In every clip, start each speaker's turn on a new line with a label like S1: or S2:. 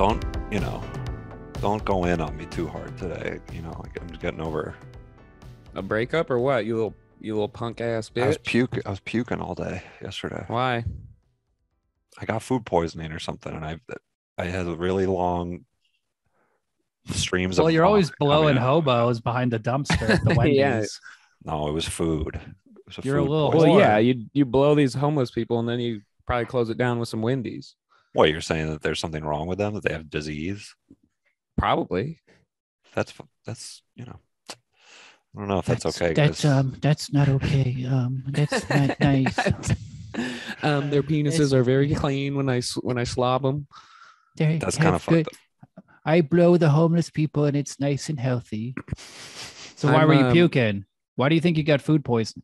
S1: Dude, don't you know? Don't go in on me too hard today. You know, like I'm just getting over.
S2: A breakup or what? You little you little punk ass bitch
S1: I was
S2: bitch.
S1: puke. I was puking all day yesterday.
S2: Why?
S1: I got food poisoning or something, and I I had a really long streams of.
S3: Well, you're always blowing hobos behind the dumpster at the Wendy's.
S2: Yeah.
S1: No, it was food. It was a
S3: You're a
S1: food
S3: little
S2: Well, yeah, you you blow these homeless people and then you probably close it down with some Wendy's.
S1: What you're saying that there's something wrong with them that they have disease?
S2: Probably.
S1: That's that's you know. I don't know if that's, okay.
S4: That's
S1: 'cause-
S4: um, that's not okay. Um, that's not nice.
S2: um, their penises are very clean when I when I slob them.
S4: They
S1: that's kind of
S4: good-
S1: fucked. up.
S4: I blow the homeless people, and it's nice and healthy.
S3: So why
S2: I'm,
S3: were you
S2: um,
S3: puking? Why do you think you got food poisoning?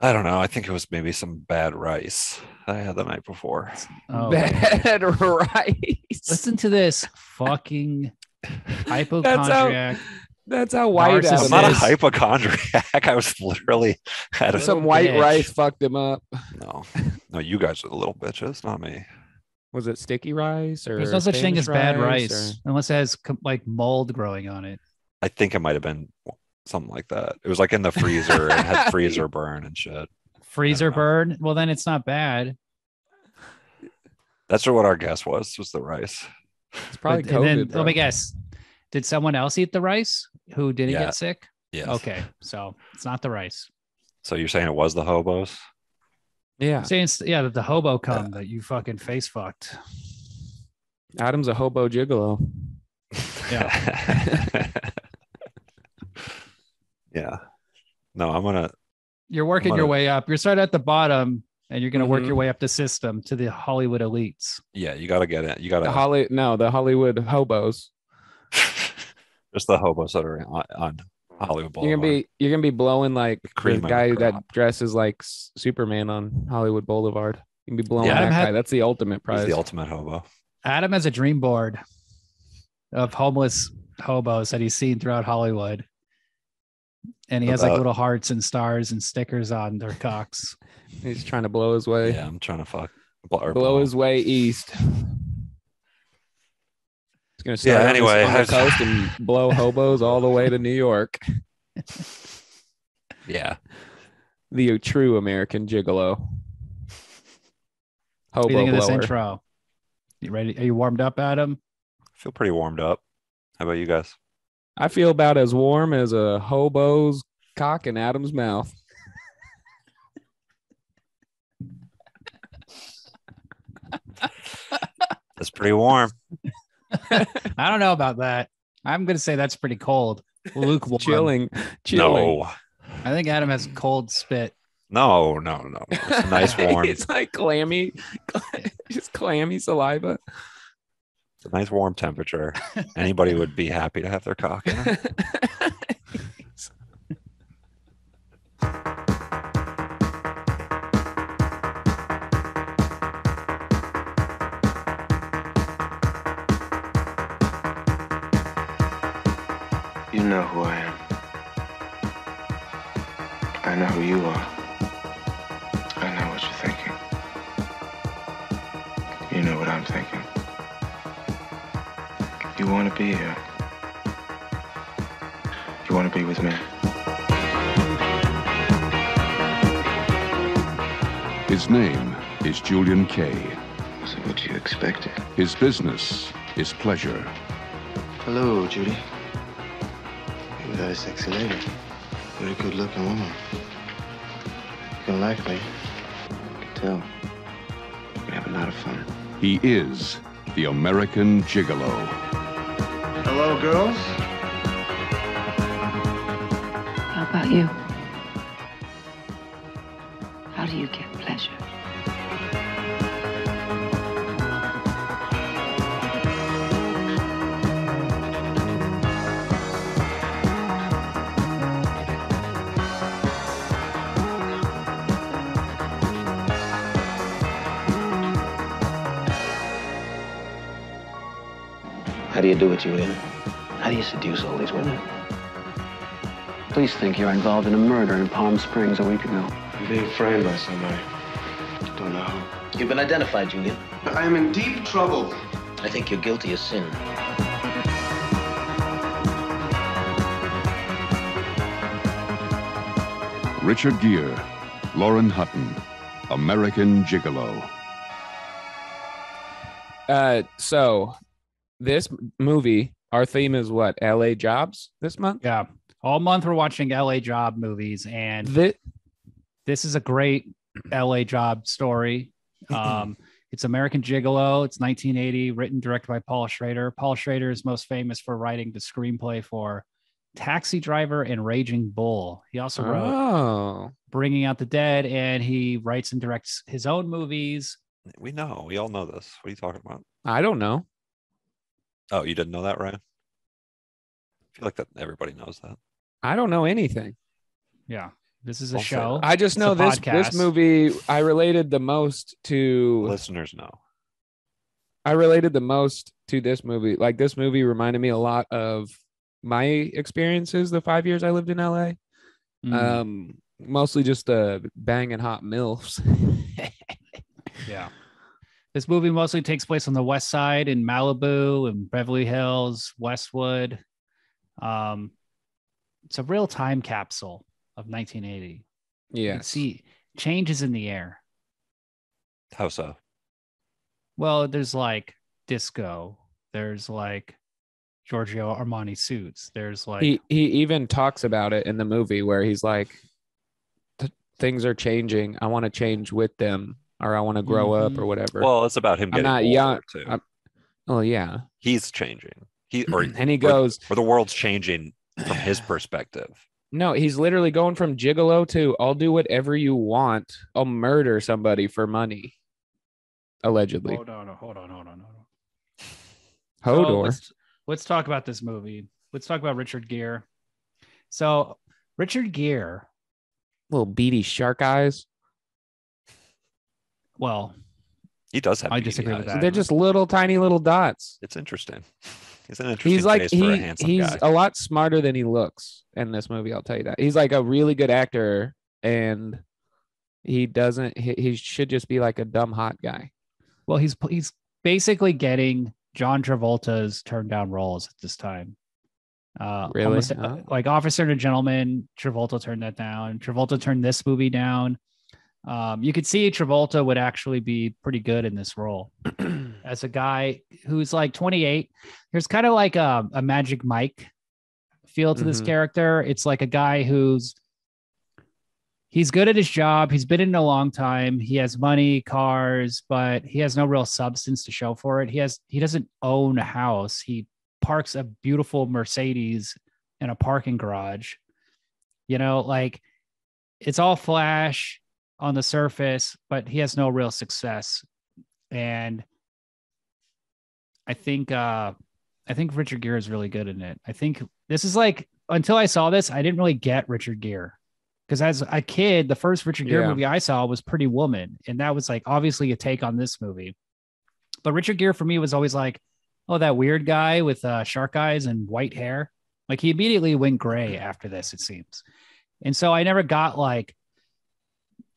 S1: I don't know. I think it was maybe some bad rice I had the night before.
S3: Oh,
S2: Bad rice.
S3: listen to this fucking
S2: That's
S3: hypochondriac.
S2: how that's how white
S3: Narcissist.
S1: I'm not a hypochondriac. I was literally had a
S2: Some white
S3: bitch.
S2: rice fucked him up.
S1: no, no. You guys are the little bitches, not me.
S2: Was it sticky rice or
S3: There's no such thing as bad
S2: or-
S3: rice unless it has like mold growing on it.
S1: I think it might have been something like that. It was like in the freezer and had freezer burn and shit.
S3: Freezer burn. Well, then it's not bad.
S1: That's what our guess was. Was the rice?
S2: It's probably
S3: But- and then
S2: COVID.
S3: let me guess. Did someone else eat the rice who didn't
S1: Yeah.
S3: get sick?
S1: Yes.
S3: Okay, so it's not the rice.
S1: So you're saying it was the hobos?
S2: Yeah,
S3: I'm saying yeah, that the hobo cum that you fucking face fucked.
S2: Adam's a hobo gigolo.
S1: Yeah. yeah. No, I'm gonna.
S3: You're working
S1: I'm
S3: your way up. You're starting at the bottom, and you're going to work
S2: mm-hmm.
S3: your way up the system to the Hollywood elites.
S1: Yeah, you gotta get it. You gotta.
S2: The Holly, no, the Hollywood hobos.
S1: just the hobos that are on, on Hollywood Boulevard.
S2: You're gonna be you're gonna be blowing like
S1: cream
S2: the guy
S1: the
S2: that dresses like Superman on Hollywood Boulevard. You can be blowing
S1: Yeah.
S2: that
S3: had-
S2: guy. That's the ultimate
S1: He's
S2: prize.
S1: the ultimate hobo.
S3: Adam has a dream board of homeless hobos that he's seen throughout Hollywood. And he has like little hearts and stars and stickers on their cocks.
S2: He's trying to blow his way,
S1: Yeah, I'm trying to fuck. Blow,
S2: blow his way east. He's gonna start
S1: Yeah, anyway,
S2: on the
S1: I've-
S2: coast and blow hobos all the way to New York.
S1: Yeah.
S2: The true American gigolo.
S3: What do you
S2: Hobo
S3: think of this intro? You ready? Are you warmed up, Adam?
S1: I feel pretty warmed up. How about you guys?
S2: I feel about as warm as a hobo's cock in Adam's mouth.
S1: That's pretty warm.
S3: I don't know about that. I'm going to say that's pretty cold. Lukewarm.
S2: Chilling, chilling.
S1: No,
S3: I think Adam has cold spit.
S1: no, no, no. It's nice warm. it's
S2: it's like clammy, just clammy saliva.
S1: A nice warm temperature. Anybody would be happy to have their cock in.
S5: You know who I am. I know who you are. I know what you're thinking. You know what I'm thinking. You want to be here. You want to be with me.
S6: His name is Julian Kay.
S5: So what you expected.
S6: His business is pleasure.
S5: Hello, Judy. You're a very sexy lady. Very good looking woman. You can like me. I can tell. We can have a lot of fun.
S6: He is the American Gigolo.
S5: Hello, girls.
S7: How about you? How do you get pleasure?
S5: How do you do it, Julian? How do you seduce all these women?
S8: Police think you're involved in a murder in Palm Springs a week ago.
S5: I'm being framed by somebody. Don't know who.
S9: You've been identified, Julian.
S5: I am in deep trouble.
S9: I think you're guilty of sin.
S6: Richard Gere, Lauren Hutton, American Gigolo.
S2: Uh, so this movie, our theme is what? L.A. jobs this month.
S3: Yeah. All month we're watching LA job movies, and
S2: Thi-
S3: this is a great LA job story. Um, it's American Gigolo. It's 1980, written directed by Paul Schrader. Paul Schrader is most famous for writing the screenplay for Taxi Driver and Raging Bull. He also wrote
S2: oh,
S3: Bringing Out the Dead, and he writes and directs his own movies.
S1: We know. We all know this. What are you talking about?
S2: I don't know.
S1: Oh, you didn't know that, Ryan? I feel like that everybody knows that.
S2: I don't know anything.
S3: Yeah, this is a
S1: Don't
S3: show.
S2: I just
S3: It's
S2: know this this movie. I related the most to.
S1: Listeners know.
S2: I related the most to this movie. Like this movie reminded me a lot of my experiences the five years I lived in LA.
S3: Mm,
S2: Um, mostly just uh banging hot milfs.
S3: yeah. This movie mostly takes place on the west side in Malibu and Beverly Hills, Westwood. Um, it's a real time capsule of 1980.
S2: Yeah.
S3: see changes in the air.
S1: How so?
S3: Well, there's like disco. There's like Giorgio Armani suits. There's like
S2: he he even talks about it in the movie where he's like things are changing i want to change with them or i want to grow up
S3: Mhm.
S2: or whatever
S1: Well, it's about him
S2: I'm
S1: getting
S2: not
S1: older
S2: young-
S1: too.
S2: I'm- oh yeah
S1: He's changing. He or
S2: and he goes
S1: or the world's changing from his perspective.
S2: no he's literally going from gigolo to i'll do whatever you want i'll murder somebody for money allegedly
S3: hold on, hold on, hold on, hold on. So
S2: hodor
S3: let's, let's talk about this movie. Let's talk about Richard Gere. So Richard Gere,
S2: little beady shark eyes
S3: well,
S1: He does have.
S3: I
S1: beady
S3: disagree with that.
S2: they're just little tiny little dots
S1: It's interesting. He's an interesting
S2: he's like
S1: face for a handsome
S2: he's
S1: guy.
S2: a lot smarter than he looks in this movie i'll tell you that he's like a really good actor and he doesn't he, he should just be like a dumb hot guy
S3: well, he's he's basically getting John Travolta's turned down roles at this time. Uh,
S2: Really?
S3: almost,
S2: Huh?
S3: uh, like Officer and a Gentleman, Travolta turned that down. Travolta turned this movie down. Um, you could see Travolta would actually be pretty good in this role as a guy who's like 28. There's kind of like a, a Magic Mike feel to this
S2: Mhm.
S3: character. It's like a guy who's he's good at his job. He's been in a long time. He has money, cars, but he has no real substance to show for it. He has he doesn't own a house. He parks a beautiful Mercedes in a parking garage. You know, like it's all flash on the surface, but he has no real success. And I think uh I think Richard Gere is really good in it. I think this is like until I saw this, I didn't really get Richard Gere. Because as a kid, the first Richard Gere
S2: Yeah.
S3: movie I saw was Pretty Woman, and that was like obviously a take on this movie. But Richard Gere for me was always like, oh, that weird guy with uh, shark eyes and white hair. Like he immediately went gray after this, it seems. And so I never got like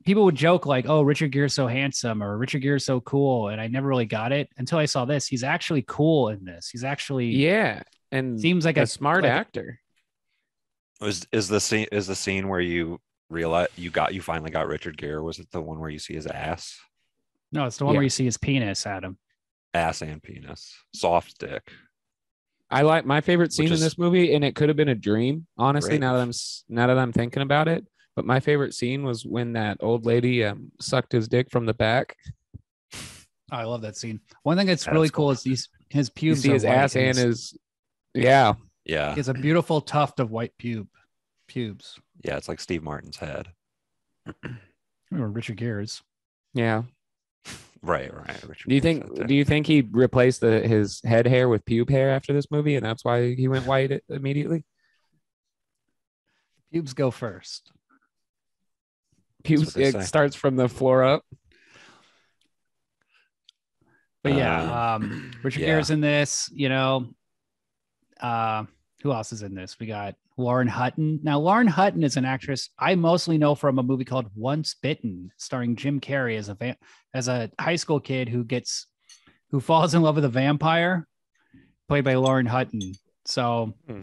S3: people would joke like, "Oh, Richard Gere's so handsome" or "Richard Gere's so cool," and I never really got it until I saw this. He's actually cool in this. He's actually
S2: yeah and
S3: seems like
S2: a
S3: a
S2: smart
S3: like-
S2: actor
S1: Is is the scene is the scene where you realize you got you finally got Richard Gere? Was it the one where you see his ass,
S3: No, it's the one where you see his penis, Adam.
S1: ass and penis, soft dick?
S2: I like my favorite scene
S1: Which
S2: in this movie, and it could have been a dream. Honestly,
S1: Great.
S2: now that I'm now that I'm thinking about it, but my favorite scene was when that old lady um, sucked his dick from the back.
S3: Oh, I love that scene. One thing that's
S1: That's
S3: really cool
S1: cool.
S3: is these, his
S2: You
S3: pubes.
S2: see his ass and
S3: his-
S2: his yeah.
S1: Yeah,
S3: He has a beautiful tuft of white pube pubes.
S1: yeah, it's like Steve Martin's head.
S3: Or Richard Gere's.
S2: Yeah.
S1: Right, right. Richard
S2: Do you
S1: Gere's
S2: think
S1: head
S2: do you think he replaced the his head hair with pube hair after this movie and that's why he went white i- immediately?
S3: Pubes go first.
S2: Pubes it
S1: say.
S2: starts from the floor up.
S3: But yeah, um, Richard
S1: yeah.
S3: Gere's in this. You know, uh, who else is in this? We got Lauren Hutton. Now, Lauren Hutton is an actress I mostly know from a movie called Once Bitten, starring Jim Carrey as a va- as a high school kid who gets who falls in love with a vampire, played by Lauren Hutton. So
S2: Hmm.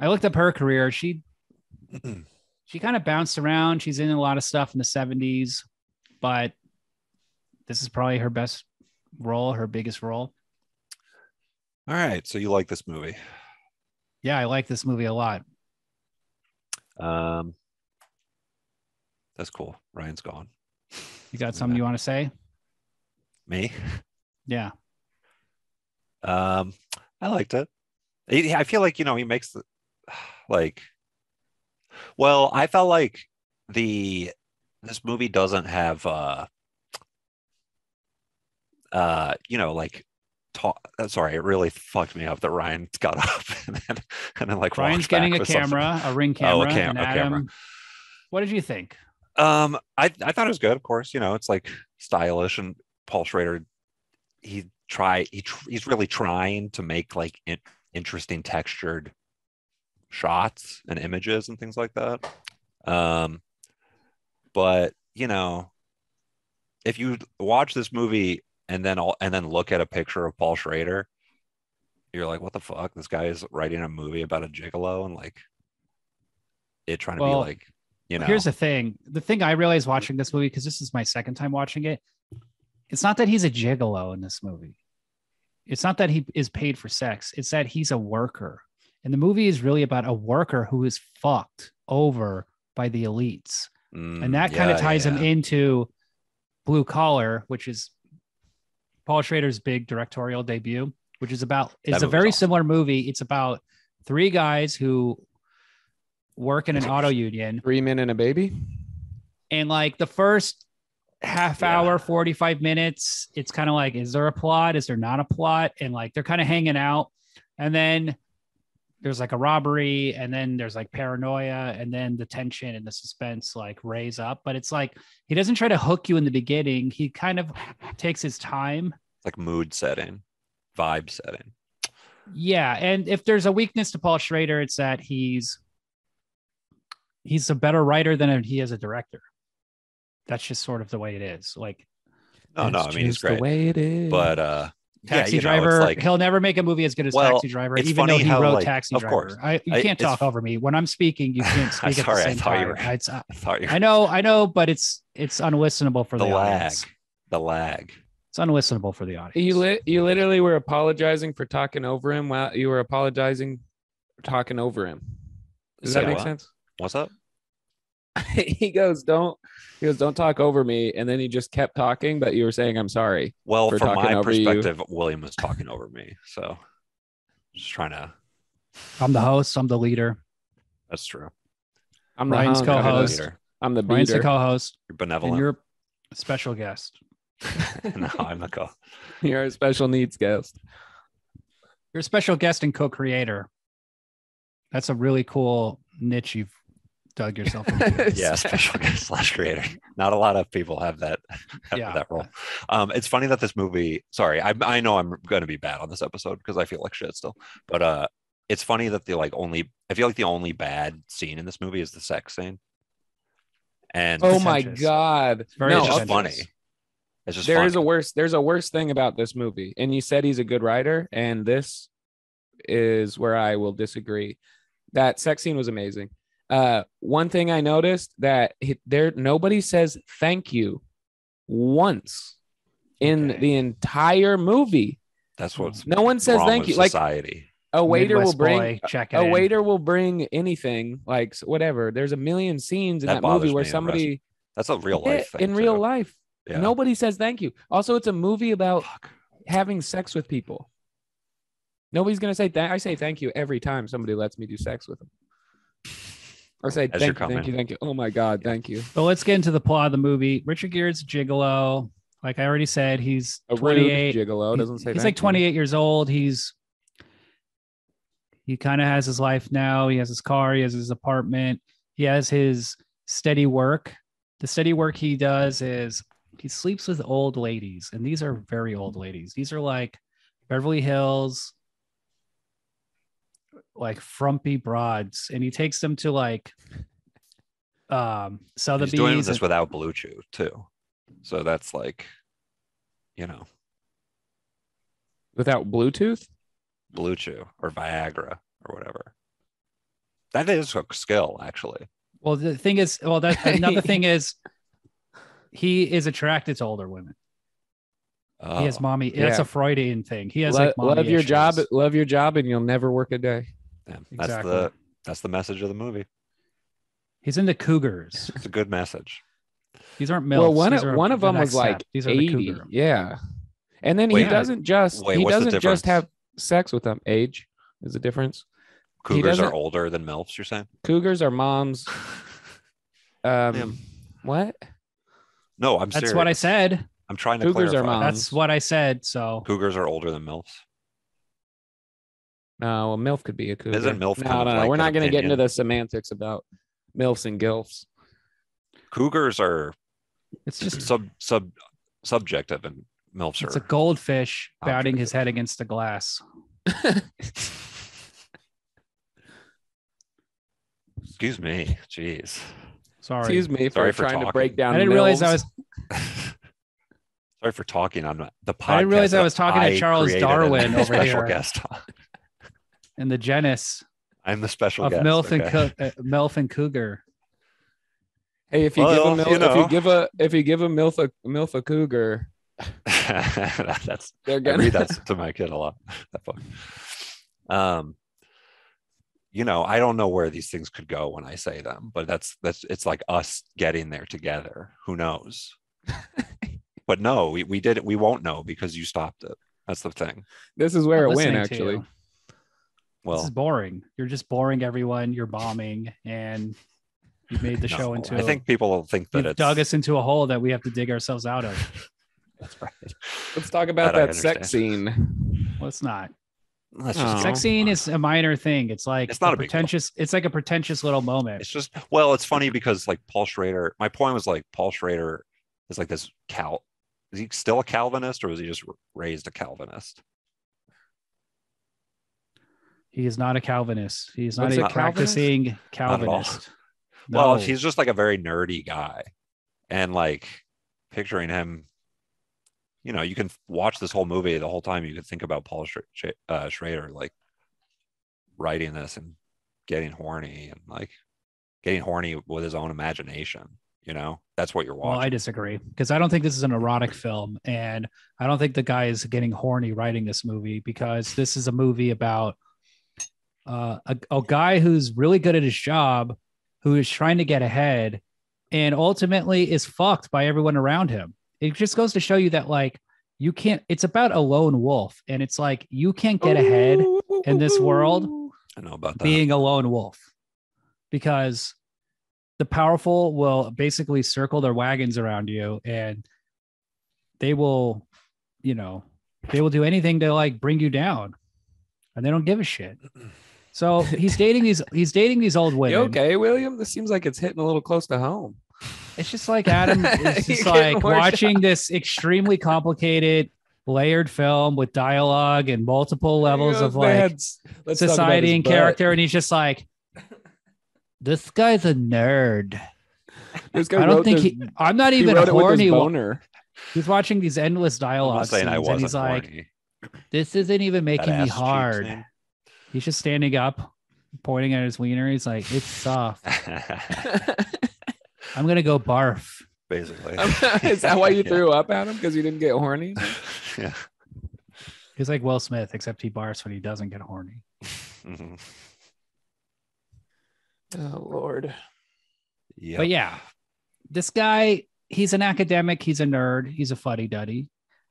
S3: I looked up her career. She she kind of bounced around. She's in a lot of stuff in the 70s, but this is probably her best role, her biggest role.
S1: All right. So you like this movie?
S3: Yeah, I like this movie a lot.
S1: Um, that's cool. Ryan's gone.
S3: You got something you want to say?
S1: Me?
S3: Yeah.
S1: Um, I liked it. I feel like you know he makes the like. Well, I felt like the this movie doesn't have uh uh you know like talk. uh, Sorry, it really fucked me up that Ryan got up and then, and then like
S3: Ryan's getting a
S1: with something.
S3: camera, a ring
S1: Oh, a
S3: camera.
S1: cam- a camera.
S3: What did you think?
S1: Um, I I thought it was good. Of course, you know it's like stylish and Paul Schrader. He try he tr- he's really trying to make like in, interesting textured shots and images and things like that. Um, but you know, if you watch this movie and then all and then look at a picture of Paul Schrader, you're like, what the fuck? This guy is writing a movie about a gigolo and like it trying to
S3: Well,
S1: be like, you know,
S3: Here's the thing. The thing I realized watching this movie, because this is my second time watching it, it's not that he's a gigolo in this movie. It's not that he is paid for sex. It's that he's a worker. And the movie is really about a worker who is fucked over by the elites.
S1: Mm,
S3: and that kind of
S1: yeah,
S3: ties him into Blue Collar, which is Paul Schrader's big directorial debut, which is about it's a very
S1: awesome.
S3: similar movie. It's about three guys who work in an auto union,
S2: Three men and a baby.
S3: and like the first half
S1: Yeah.
S3: hour, 45 minutes, it's kind of like, is there a plot? Is there not a plot? And like they're kind of hanging out. And then there's like a robbery, and then there's like paranoia, and then the tension and the suspense like raise up. But it's like he doesn't try to hook you in the beginning. He kind of takes his time.
S1: It's like mood setting, vibe setting.
S3: Yeah. And if there's a weakness to Paul Schrader, it's that he's he's a better writer than he is a director. That's just sort of the way it is. Like
S1: No, no, I mean he's
S2: just the way it is.
S1: but uh,
S3: Taxi
S1: yeah, you know,
S3: Driver,
S1: like-
S3: he'll never make a movie as good as
S1: Well,
S3: Taxi Driver, even though he
S1: how,
S3: wrote
S1: like,
S3: Taxi
S1: of
S3: Driver.
S1: course.
S3: I, you
S1: I-
S3: can't
S1: it's-
S3: talk over me when I'm speaking. You can't speak at
S1: Sorry, I
S3: the same
S1: thought you
S3: time.
S1: were-
S3: It's,
S1: I thought you
S3: I know, I know, but it's it's unlistenable for
S1: the
S3: the,
S1: lag,
S3: audience.
S1: the lag.
S3: It's unlistenable for the audience.
S2: You li- you literally were apologizing for talking over him while you were apologizing for talking over him. Does
S1: Say
S2: that make
S1: what?
S2: sense?
S1: What's up?
S2: he goes, "Don't." He goes, "Don't talk over me," and then he just kept talking, but you were saying, "I'm sorry."
S1: Well,
S2: For
S1: from
S2: talking
S1: my
S2: over you.
S1: perspective, William was talking over me, so just trying to.
S3: I'm the host. I'm the leader.
S1: That's true.
S2: I'm the
S3: Ryan's
S2: hound,
S3: co-host.
S1: Leader.
S2: I'm the
S3: Ryan's the co-host,
S1: You're
S3: and
S1: benevolent.
S3: you're a special guest.
S1: no, I'm the co.
S2: You're a special needs guest.
S3: You're a special guest and co-creator. That's a really cool niche you've dug yourself into.
S1: Yeah, special guest slash creator. Not a lot of people have that have
S3: Yeah.
S1: that role. Um, it's funny that this movie. Sorry, I I know I'm going to be bad on this episode because I feel like shit still. But uh, it's funny that the like only. I feel like the only bad scene in this movie is the sex scene. And
S2: Oh my
S3: Pretentious.
S2: god!
S3: very
S2: no,
S1: it's just funny. It's just
S2: there is
S1: funny.
S2: a worse. There's a worse thing about this movie, and you said he's a good writer, and this is where I will disagree. That sex scene was amazing. Uh, one thing I noticed that he, there nobody says thank you once in
S1: Okay.
S2: the entire movie.
S1: That's what's
S2: No one says thank
S1: with
S2: you. Like
S1: society.
S2: a waiter will bring
S3: boy, check
S2: a
S3: in.
S2: waiter will bring anything like whatever. There's a million scenes in
S1: That
S2: that, movie where somebody
S1: That's a real life thing.
S2: in real
S1: too.
S2: life
S1: Yeah.
S2: nobody says thank you. Also, it's a movie about
S1: Fuck.
S2: having sex with people. Nobody's gonna say that. I say thank you every time somebody lets me do sex with them. Or say
S1: As you're
S2: thank you, thank you, thank you. Oh my god, thank you.
S3: But let's get into the plot of the movie. Richard Gere's a gigolo. Like I already said, he's
S2: A rude
S3: 28.
S2: gigolo doesn't say.
S3: he's
S2: thank
S3: like
S2: you.
S3: 28 years old. He's he kind of has his life now. He has his car. He has his apartment. He has his steady work. The steady work he does is he sleeps with old ladies, and these are very old ladies. These are like Beverly Hills, like frumpy broads, and he takes them to like um
S1: He's doing this
S3: and-
S1: without Blue Chew too, so that's like, you know,
S2: Without Bluetooth?
S1: Blue Chew or Viagra or whatever. That is a skill, actually.
S3: Well, the thing is, well, that another thing is, he is attracted to older women. He has
S1: Oh,
S3: mommy. That's
S2: Yeah.
S3: a Freudian thing. He has
S2: Lo-
S3: like mommy
S2: love your
S3: issues.
S2: job. Love your job, and you'll never work a day.
S1: Damn, That's
S3: Exactly.
S1: the that's the message of the movie.
S3: He's into cougars.
S1: It's a good message.
S3: These aren't milfs.
S2: well, one
S3: These
S2: of one of them
S3: next
S2: was like
S3: these are the
S2: eighty.
S3: cougar.
S2: Yeah, and then
S1: Wait,
S2: he doesn't just
S1: wait,
S2: he doesn't just have sex with them. Age is the difference.
S1: Cougars are older than MILFs, you're saying?
S2: Cougars are moms. Um,
S1: Damn.
S2: what?
S1: No, I'm
S3: That's
S1: serious.
S3: what I said.
S1: I'm trying to
S2: Cougars are
S1: clarify.
S2: moms.
S3: That's what I said. So
S1: Cougars are older than MILFs.
S2: No, a milf could be a cougar.
S1: Isn't MILF
S2: No, no, no.
S1: like
S2: We're not going to get into the semantics about milfs and gilfs.
S1: Cougars are
S3: it's just
S1: sub sub subjective and MILFs are
S3: it's a
S1: are
S3: goldfish bounding his head against the glass.
S1: excuse me. Jeez.
S3: Sorry.
S2: Excuse me for
S1: Sorry for
S2: trying to break down.
S3: I didn't realize I. Was.
S1: Sorry for talking on the podcast.
S3: I didn't realize I was talking to Charles Darwin
S1: and I'm
S3: over
S1: special
S3: here.
S1: guest on.
S3: In the genus
S1: I'm the special
S3: of
S1: guest.
S3: MILF and
S1: okay.
S3: Cou- uh, MILF and Cougar.
S2: Hey, if you
S1: Well,
S2: give a milf,
S1: you
S2: if you give a if you give a milf a milf a cougar,
S1: That's
S2: they're gonna.
S1: read that to my kid a lot. That book. Um, you know, I don't know where these things could go when I say them, but that's that's it's like us getting there together. Who knows? but no, we, we did it. We won't know because you stopped it. That's the thing.
S2: this is where
S3: Not
S2: it went.
S3: to
S2: Actually,
S3: you. this is boring. You're just boring everyone. You're bombing, and you made the
S1: no,
S3: show into.
S1: I think people will think that
S3: you've
S1: it's
S3: dug us into a hole that we have to dig ourselves out of.
S1: That's right.
S2: let's talk about
S1: That
S2: that sex scene.
S3: Well, it's not.
S1: That's
S2: Oh.
S1: just
S3: Sex scene is a minor thing. It's like
S1: It's not a big deal.
S3: pretentious. It's like a pretentious little moment.
S1: It's just well, it's funny because like Paul Schrader. My point was like Paul Schrader is like this Cal. Is he still a Calvinist or was he just raised a Calvinist?
S3: He is not a Calvinist. He is not
S2: What's
S3: a
S2: a Calvinist?
S3: practicing
S1: Not at all.
S3: Calvinist.
S1: Well, he's just like a very nerdy guy, and like picturing him, you know, you can watch this whole movie the whole time. You can think about Paul Sch- Sch- uh, Schrader like writing this and getting horny and like getting horny with his own imagination. You know, that's what you're watching.
S3: Well, I disagree because I don't think this is an erotic film, and I don't think the guy is getting horny writing this movie because this is a movie about uh, a, a guy who's really good at his job, who is trying to get ahead, and ultimately is fucked by everyone around him. It just goes to show you that like you can't. It's about a lone wolf, and it's like you can't get ahead in this world
S1: I know about that.
S3: being a lone wolf because the powerful will basically circle their wagons around you and they will you know they will do anything to like bring you down and they don't give a shit so he's dating these he's dating these old
S2: You
S3: women
S2: okay, William? This seems like it's hitting a little close to home.
S3: it's just like adam
S2: is
S3: just like
S2: more
S3: watching this extremely complicated layered film with dialogue and multiple levels of like
S2: let's
S3: society and character and he's just like this guy's a nerd
S2: This guy
S3: I don't think
S2: this-
S3: he. I'm not even
S2: wrote it
S3: horny.
S2: boner.
S3: He's watching these endless
S1: I'm not saying I
S3: and
S1: wasn't
S3: he's like, "This isn't even making me
S1: ass cheeks,
S3: hard."
S1: Man.
S3: He's just standing up, pointing at his wiener. He's like, "It's soft. I'm gonna go barf."
S1: Basically.
S2: Is that why you
S1: Yeah.
S2: threw up at him because you didn't get horny?
S1: yeah.
S3: He's like Will Smith, except he barfs when he doesn't get horny.
S1: Mhm.
S2: Oh Lord.
S1: Yep.
S3: But yeah, this guy, he's an academic. He's a nerd. He's a fuddy duddy.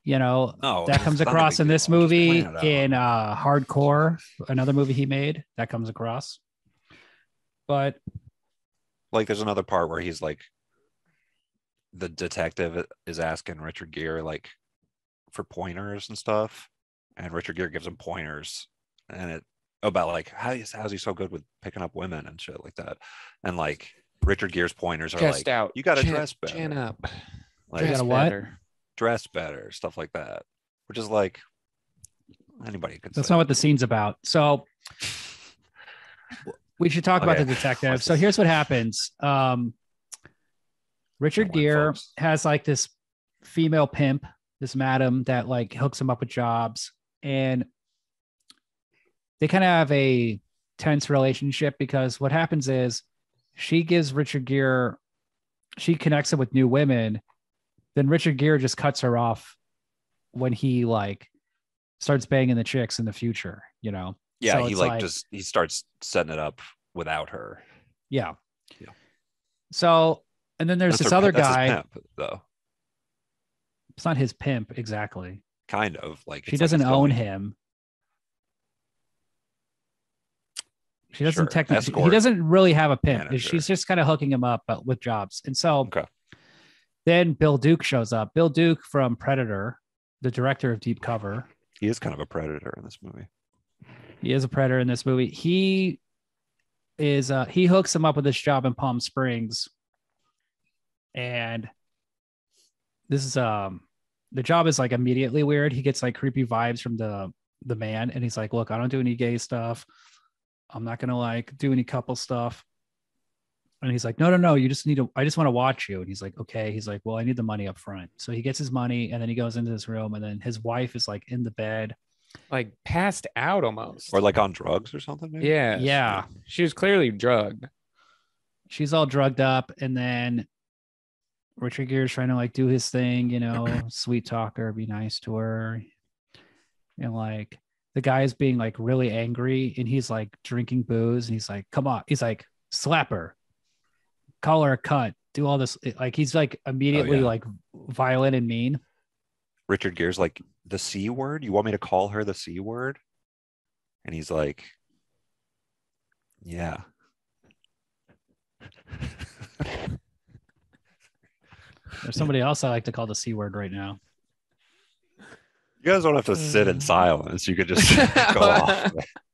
S3: You know,
S1: No,
S3: that comes
S1: it's not a
S3: across in this movie,
S1: plan it out.
S3: in uh, Hardcore, another movie he made. That comes across. But
S1: like there's another part where he's like the detective is asking Richard Gere like for pointers and stuff and Richard Gere gives him pointers and it about like how is how's he so good with picking up women and shit like that and like Richard Gere's pointers are
S2: Chest
S1: like
S2: out.
S1: you gotta
S2: chin-
S1: dress better
S2: Chin up.
S1: like
S3: You
S2: Dress
S3: gotta what?
S2: better.
S1: Dress better stuff like that which is like anybody could
S3: That's
S1: say
S3: not what the scene's about. So we should talk about the detective. So here's what happens. Um, Richard Gere has like this female pimp, this madam that like hooks him up with jobs. and they kind of have a tense relationship because what happens is she gives Richard Gere, she connects him with new women, then Richard Gere just cuts her off when he like starts banging the chicks in the future, you know.
S1: Yeah,
S3: So
S1: he like,
S3: like-
S1: just he starts setting it up without her.
S3: Yeah.
S1: Yeah.
S3: So, and then there's
S1: That's
S3: this
S1: her-
S3: other guy.
S1: pimp, though.
S3: It's not his pimp exactly.
S1: Kind of like
S3: she doesn't
S1: he's
S3: own
S1: going-
S3: him. She doesn't
S1: Sure,
S3: technically. He doesn't really have a pimp.
S1: manager.
S3: She's just kind of hooking him up uh, with jobs. And so
S1: Okay.
S3: Then Bill Duke shows up. Bill Duke from Predator, the director of Deep Cover.
S1: He is kind of a predator in this movie.
S3: He is a predator in this movie. He is uh he hooks him up with this job in Palm Springs. And this is um the job is like immediately weird. He gets like creepy vibes from the the man and he's like, "Look, I don't do any gay stuff. I'm not going to like do any couple stuff." And he's like, "No, no, no, you just need to I just want to watch you." And he's like, "Okay." He's like, "Well, I need the money up front." So he gets his money and then he goes into this room and then his wife is like in the bed.
S2: Like passed out almost.
S1: Or like on drugs or something. Maybe?
S2: yeah.
S3: Yeah.
S2: She was clearly drugged.
S3: she's all drugged up and then richard gere's trying to like do his thing you know sweet talk her be nice to her and like the guy is being like really angry and he's like drinking booze and he's like come on he's like slap her call her a cunt do all this like he's like immediately
S1: yeah.
S3: like violent and mean
S1: Richard Gere's like the c word. You want me to call her the c word? And he's like, yeah.
S3: there's somebody else i like to call the c word right now
S1: You guys don't have to sit in uh. silence. You could just go off.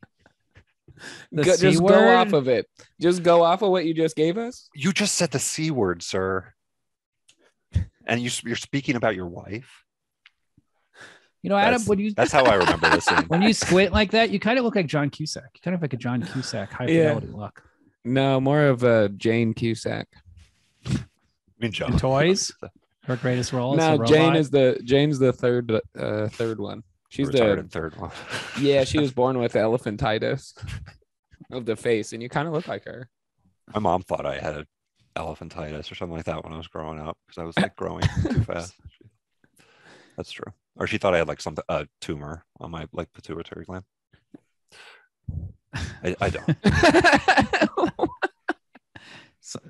S3: The
S2: Go-
S3: C
S2: just go off of it. Just go off of what you just gave us.
S1: You just said the c word, sir. And you, you're speaking about your wife.
S3: you know adam
S1: That's-
S3: when you
S1: That's how I remember this
S3: when you squint like that you kind of look like john cusack you kind of like a john cusack high
S2: Yeah.
S3: fidelity look
S2: No, more of a Jane Cusack.
S1: I mean, John.
S3: In Toys? her greatest role.
S2: no, Jane is the Jane's the third uh third one. She's the
S1: third one.
S2: yeah, she was born with elephantitis of the face, and you kind of look like her.
S1: My mom thought I had elephantitis or something like that when I was growing up because I was like growing too fast. That's true. Or she thought I had like something a tumor on my like pituitary gland. I, I don't.
S3: So-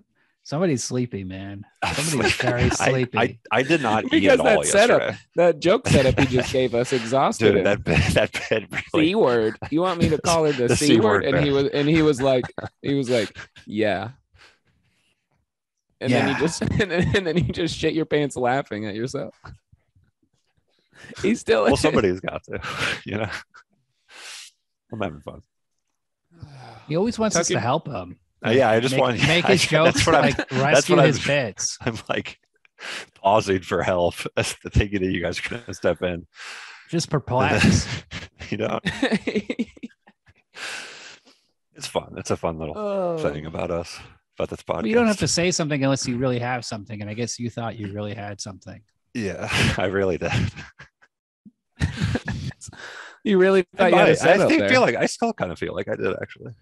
S3: somebody's sleepy, man. Somebody's
S1: sleepy.
S3: very
S1: I-
S3: sleepy.
S1: I, I, did not eat
S2: Because
S1: at all
S2: that setup-
S1: yesterday.
S2: that joke setup he just gave us exhausted
S1: Dude,
S2: him.
S1: that that bit really.
S2: C word. You want me to call her the,
S1: The
S2: C,
S1: C
S2: word?
S1: word
S2: And he was and he was like he was like, yeah. And then
S3: Yeah.
S2: you just and then, and then you just shit your pants laughing at yourself. He's still
S1: Well, somebody's got to, you know. I'm having fun.
S3: he always wants us
S2: Tuck
S3: to help him.
S1: Uh, yeah, I just
S3: make,
S1: want to
S3: make
S1: I-
S3: his jokes
S1: That's what I'm,
S3: like
S1: that's
S3: rescue
S1: what
S3: his
S1: I'm,
S3: bits.
S1: I'm like pausing for help. That's the thinking that you guys are gonna step in.
S3: Just perplexed.
S1: you know, it's fun. It's a fun little
S2: oh.
S1: thing about us, about this podcast.
S3: But you don't have to say something unless you really have something. And I guess you thought you really had something.
S1: Yeah, I really did.
S2: You really thought you had a
S1: I
S2: setup
S1: think- feel like I still kind of feel like I did actually.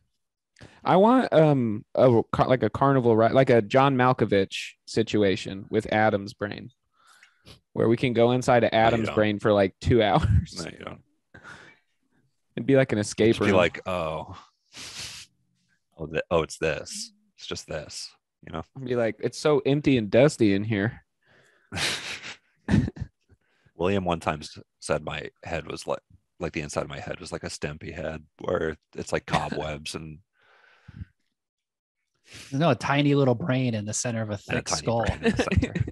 S2: I want um a like a carnival ride, like a John Malkovich situation with Adam's brain, where we can go inside of Adam's
S1: don't.
S2: brain for like two hours.
S1: No, you don't.
S2: It'd be like an escape
S1: Just be like, oh, oh, th- oh, it's this. It's just this. You know.
S2: be like, it's so empty and dusty in here.
S1: William one time said my head was like like the inside of my head was like a Stimpy head, where it's like cobwebs and,
S3: There's no a tiny little brain in the center of a
S1: and a
S3: thick skull.
S1: brain in the center.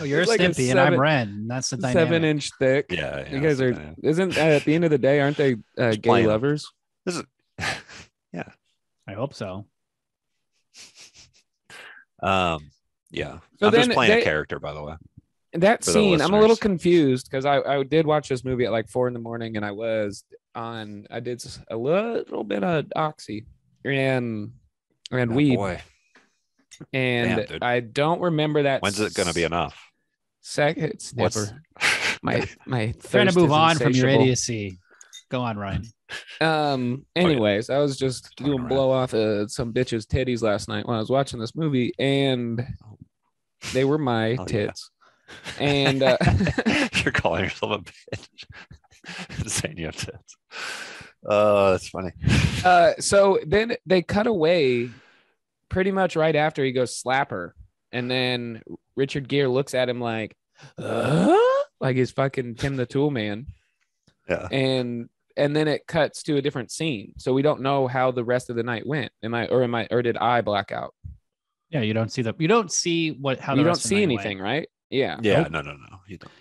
S3: Oh, you're
S2: It's like a
S3: Stimpy and I'm
S2: seven-
S3: Ren. That's the dynamic.
S2: Seven inch thick.
S1: yeah, yeah,
S2: you guys are.
S1: the.
S2: Isn't uh, at the end of the day, aren't they uh, gay
S1: playing 'em.
S2: lovers?
S1: This is yeah.
S3: I hope so.
S1: um yeah.
S2: So
S1: I'm just
S2: then
S1: playing a character, by the way.
S2: That scene, I'm a little confused because I, I did watch this movie at like four in the morning, and I was on. I did a little bit of oxy and and
S1: Oh,
S2: weed,
S1: boy,
S2: and
S1: Damn.
S2: I don't remember that.
S1: when's it gonna be enough?
S2: Sec, it's
S1: What's
S2: never. my my
S3: Trying to move on from your idiocy. Go on, Ryan.
S2: Um.
S1: yeah.
S2: Anyways, I was just
S1: Talking
S2: doing
S1: around.
S2: blow off of some bitches' titties last night when I was watching this movie, and they were my
S1: Hell yeah.
S2: tits. And uh,
S1: You're calling yourself a bitch. Saying you have tits. Oh, that's funny.
S2: uh, so then they cut away pretty much right after he goes slap her, and then Richard Gere looks at him like, uh? like he's fucking Tim the Tool Man,
S1: Yeah.
S2: and and then it cuts to a different scene, so we don't know how the rest of the night went. Am I or am I or did I black out?
S3: Yeah, you don't see the you don't see what how
S2: you don't
S3: rest of the
S2: see anything,
S3: went.
S2: right? Yeah.
S1: Yeah.
S2: Nope.
S1: No, no, no. You don't.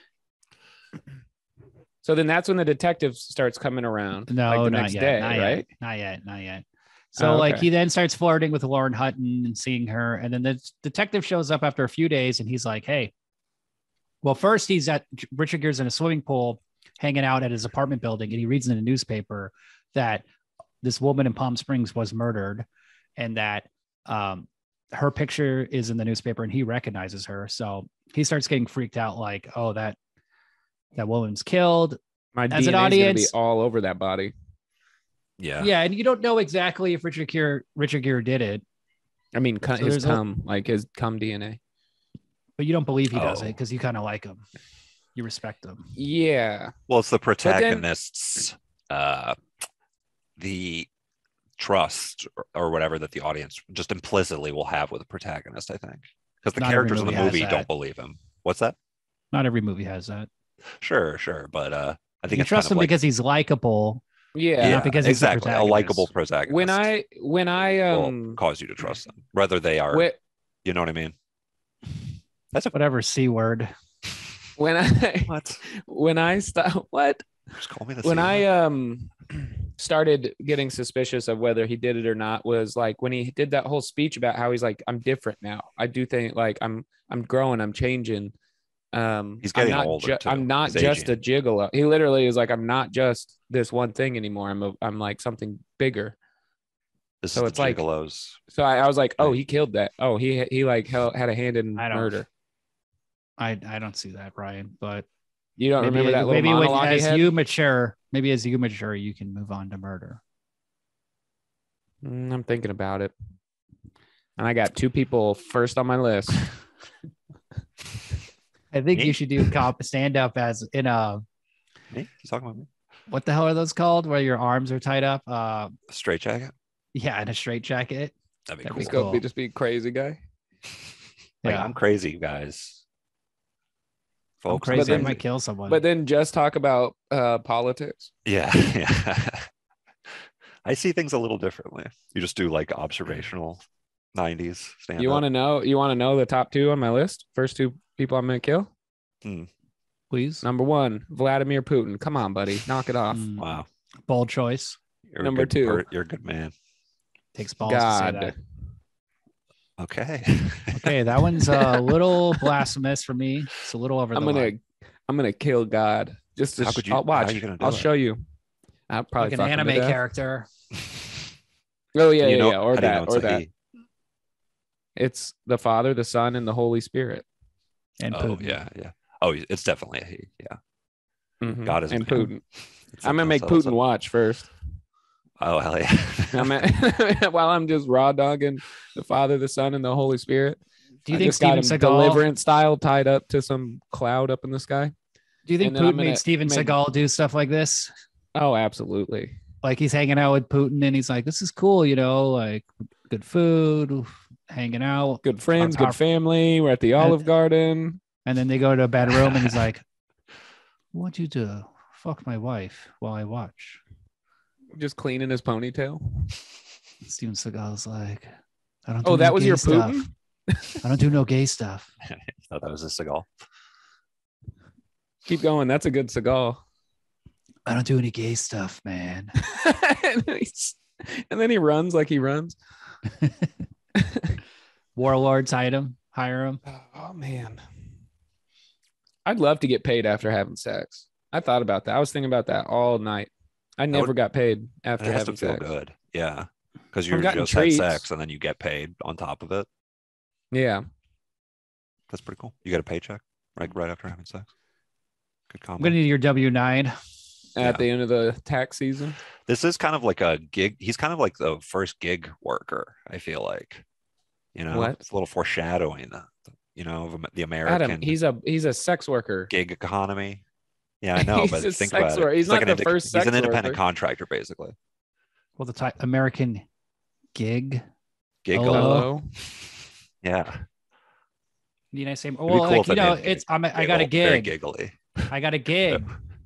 S2: So then that's when the detective starts coming around.
S3: No,
S2: like the
S3: not
S2: next
S3: yet.
S2: day,
S3: not
S2: right?
S3: Yet, not yet. Not yet. So
S2: Oh,
S3: like he then starts flirting with Lauren Hutton and seeing her, and then the detective shows up after a few days, and he's like, "Hey." Well, first he's at Richard Gere's in a swimming pool, hanging out at his apartment building, and he reads in a newspaper that this woman in Palm Springs was murdered, and that um, her picture is in the newspaper, and he recognizes her. So he starts getting freaked out, like, "Oh, that that woman's killed."
S2: My
S3: As
S2: DNA
S3: an
S2: is gonna
S3: audience-
S2: be all over that body.
S1: Yeah.
S3: Yeah, and you don't know exactly if Richard Gere Richard Gere did it,
S2: I mean, cu-
S3: So
S2: his
S3: there's a-
S2: cum, like his cum DNA.
S3: but you don't believe he does it
S1: Oh.
S3: because you kind of like him, you respect him.
S2: Yeah.
S1: Well, it's the
S2: then-
S1: protagonist's uh the trust or, or whatever that the audience just implicitly will have with the protagonist, I think. Because the
S3: Not
S1: characters in the
S3: movie has
S1: movie
S3: that.
S1: don't believe him. What's that?
S3: Not every movie has that.
S1: Sure, sure. But uh I think
S3: You
S1: it's
S3: trust
S1: kind
S3: him
S1: of like,
S3: because he's likable.
S2: Yeah.
S3: not because he's
S1: exactly a likable
S3: protagonist.
S1: protagonist
S2: When I when I
S1: will
S2: um
S1: cause you to trust them, whether they are
S2: whe-
S1: you know what I mean? That's a
S3: Whatever c word.
S2: when I
S1: what?
S2: when I stop what
S1: Just call me the
S2: when
S1: C
S2: I
S1: word.
S2: um started getting suspicious of whether he did it or not was like when he did that whole speech about how he's like I'm different now. I do think like I'm I'm growing, I'm changing. Um
S1: He's
S2: I'm
S1: getting
S2: not
S1: older,
S2: ju-
S1: too.
S2: I'm not
S1: He's
S2: just a
S1: aging.
S2: gigolo. He literally is like I'm not just this one thing anymore. I'm a, I'm like something bigger.
S1: this
S2: so
S1: is
S2: it's
S1: the
S2: like-
S1: gigolos.
S2: So I, I was like, oh, he killed that. Oh, he he like held, had a hand in
S3: I
S2: murder.
S3: I I don't see that, Ryan, But
S2: You don't
S3: maybe,
S2: remember that little
S3: maybe when,
S2: monologue he
S3: as
S2: had?
S3: you mature, maybe as you mature, you can move on to murder.
S2: Mm, I'm thinking about it. And I got two people first on my list.
S3: I think
S1: Me?
S3: you should do comp stand up as in a
S1: Me? You talking about me?
S3: what the hell are those called? Where your arms are tied up? Uh,
S1: Straight jacket?
S3: yeah, in a straight jacket.
S1: That'd be
S3: That'd
S1: cool.
S3: be
S2: Just
S3: cool.
S2: be just be crazy guy.
S1: Like,
S3: Yeah.
S1: I'm crazy, you guys.
S3: I'm
S1: Folks,
S3: crazy. I
S2: then-
S3: might kill someone.
S2: But then just talk about uh politics.
S1: Yeah, yeah. I see things a little differently. You just do like observational 90s stand
S2: You want to know? You want to know the top two on my list? First two people I'm gonna kill.
S3: please.
S2: Number one, Vladimir Putin. Come on, buddy, knock it off.
S3: Mm,
S1: Wow.
S3: bold choice.
S1: You're
S2: Number
S1: good
S2: two.
S1: per- you're a good man.
S3: Takes balls to say
S2: God,
S3: that.
S1: Okay.
S3: Okay, that one's a little blasphemous for me. It's a little over
S2: I'm gonna,
S3: line.
S2: I'm gonna kill God. Just to
S1: How could you-
S2: I'll
S1: how are
S2: watch.
S1: you do
S2: I'll
S1: it?
S2: show you. I'll probably
S3: like an
S2: fuck him to
S3: anime character.
S2: Oh yeah,
S1: You
S2: yeah,
S1: know-
S2: yeah. Or
S1: how do you know
S2: that, or
S1: a
S2: that.
S1: he?
S2: It's the Father, the Son, and the Holy Spirit.
S3: And
S1: Oh,
S3: Putin.
S1: yeah, yeah. Oh, it's definitely a he. Yeah.
S2: Mhm.
S1: God is
S2: and. Putin. I'm gonna make
S1: it's a- it's a-
S2: Putin watch first.
S1: Oh, hell yeah.
S2: I'm at, while I'm just raw dogging the Father, the Son, and the Holy Spirit.
S3: Do you
S2: I
S3: think
S2: just got
S3: Steven Seagal?
S2: deliverance style tied up to some cloud up in the sky?
S3: Do you think
S2: and then I'm
S3: Putin made Steven
S2: make-
S3: Seagal do stuff like this?
S2: Oh, absolutely.
S3: Like he's hanging out with Putin and he's like, "This is cool," you know, like good food, hanging out,
S2: Good friends,
S3: Our-
S2: good family. We're at the Olive Garden.
S3: and then they go to a bedroom and he's like, "What'd you do? Fuck my wife while I watch."
S2: Just cleaning his ponytail.
S3: Steven Seagal's like, "I don't."
S2: Oh,
S3: do
S2: that
S3: no
S2: was
S3: gay
S2: your
S3: stuff.
S2: Putin?
S3: I don't do no gay stuff.
S1: thought that was a Seagal.
S2: Keep going. That's a good Seagal.
S3: I don't do any gay stuff, man.
S2: and, he's- and then he runs like he runs.
S3: Warlords hide him, hire him.
S2: Oh man. I'd love to get paid after having sex. I thought about that. I was thinking about that all night. I never
S1: would-
S2: got paid
S1: It
S2: after
S1: has to
S2: having
S1: feel
S2: sex.
S1: good. Yeah. Because you
S2: gotten
S1: just
S2: treats.
S1: had sex and then you get paid on top of it.
S2: Yeah.
S1: That's pretty cool. You get a paycheck right right after having sex. Good
S3: comment.
S1: I'm
S3: gonna need your W nine.
S2: at
S1: Yeah.
S2: the end of the tax season.
S1: This is kind of like a gig. He's kind of like the first gig worker. I feel like, you know,
S2: What?
S1: it's a little foreshadowing, uh, you know, of the American
S2: Adam, he's a he's a sex worker.
S1: gig economy. Yeah, I know,
S2: He's
S1: but
S2: a
S1: think
S2: sex
S1: about
S2: worker.
S1: it.
S2: He's
S1: It's like
S2: not
S1: an
S2: the
S1: inde-
S2: first
S1: He's an independent
S2: worker.
S1: contractor, basically.
S3: Well, the type American gig.
S1: Gig.
S3: Hello?
S2: Hello.
S1: Yeah.
S3: Need I say? Well,
S1: cool
S3: like you know,
S1: made
S3: it's I'm, I got a
S1: Giggle, Very
S3: gig.
S1: giggly.
S3: I got a gig.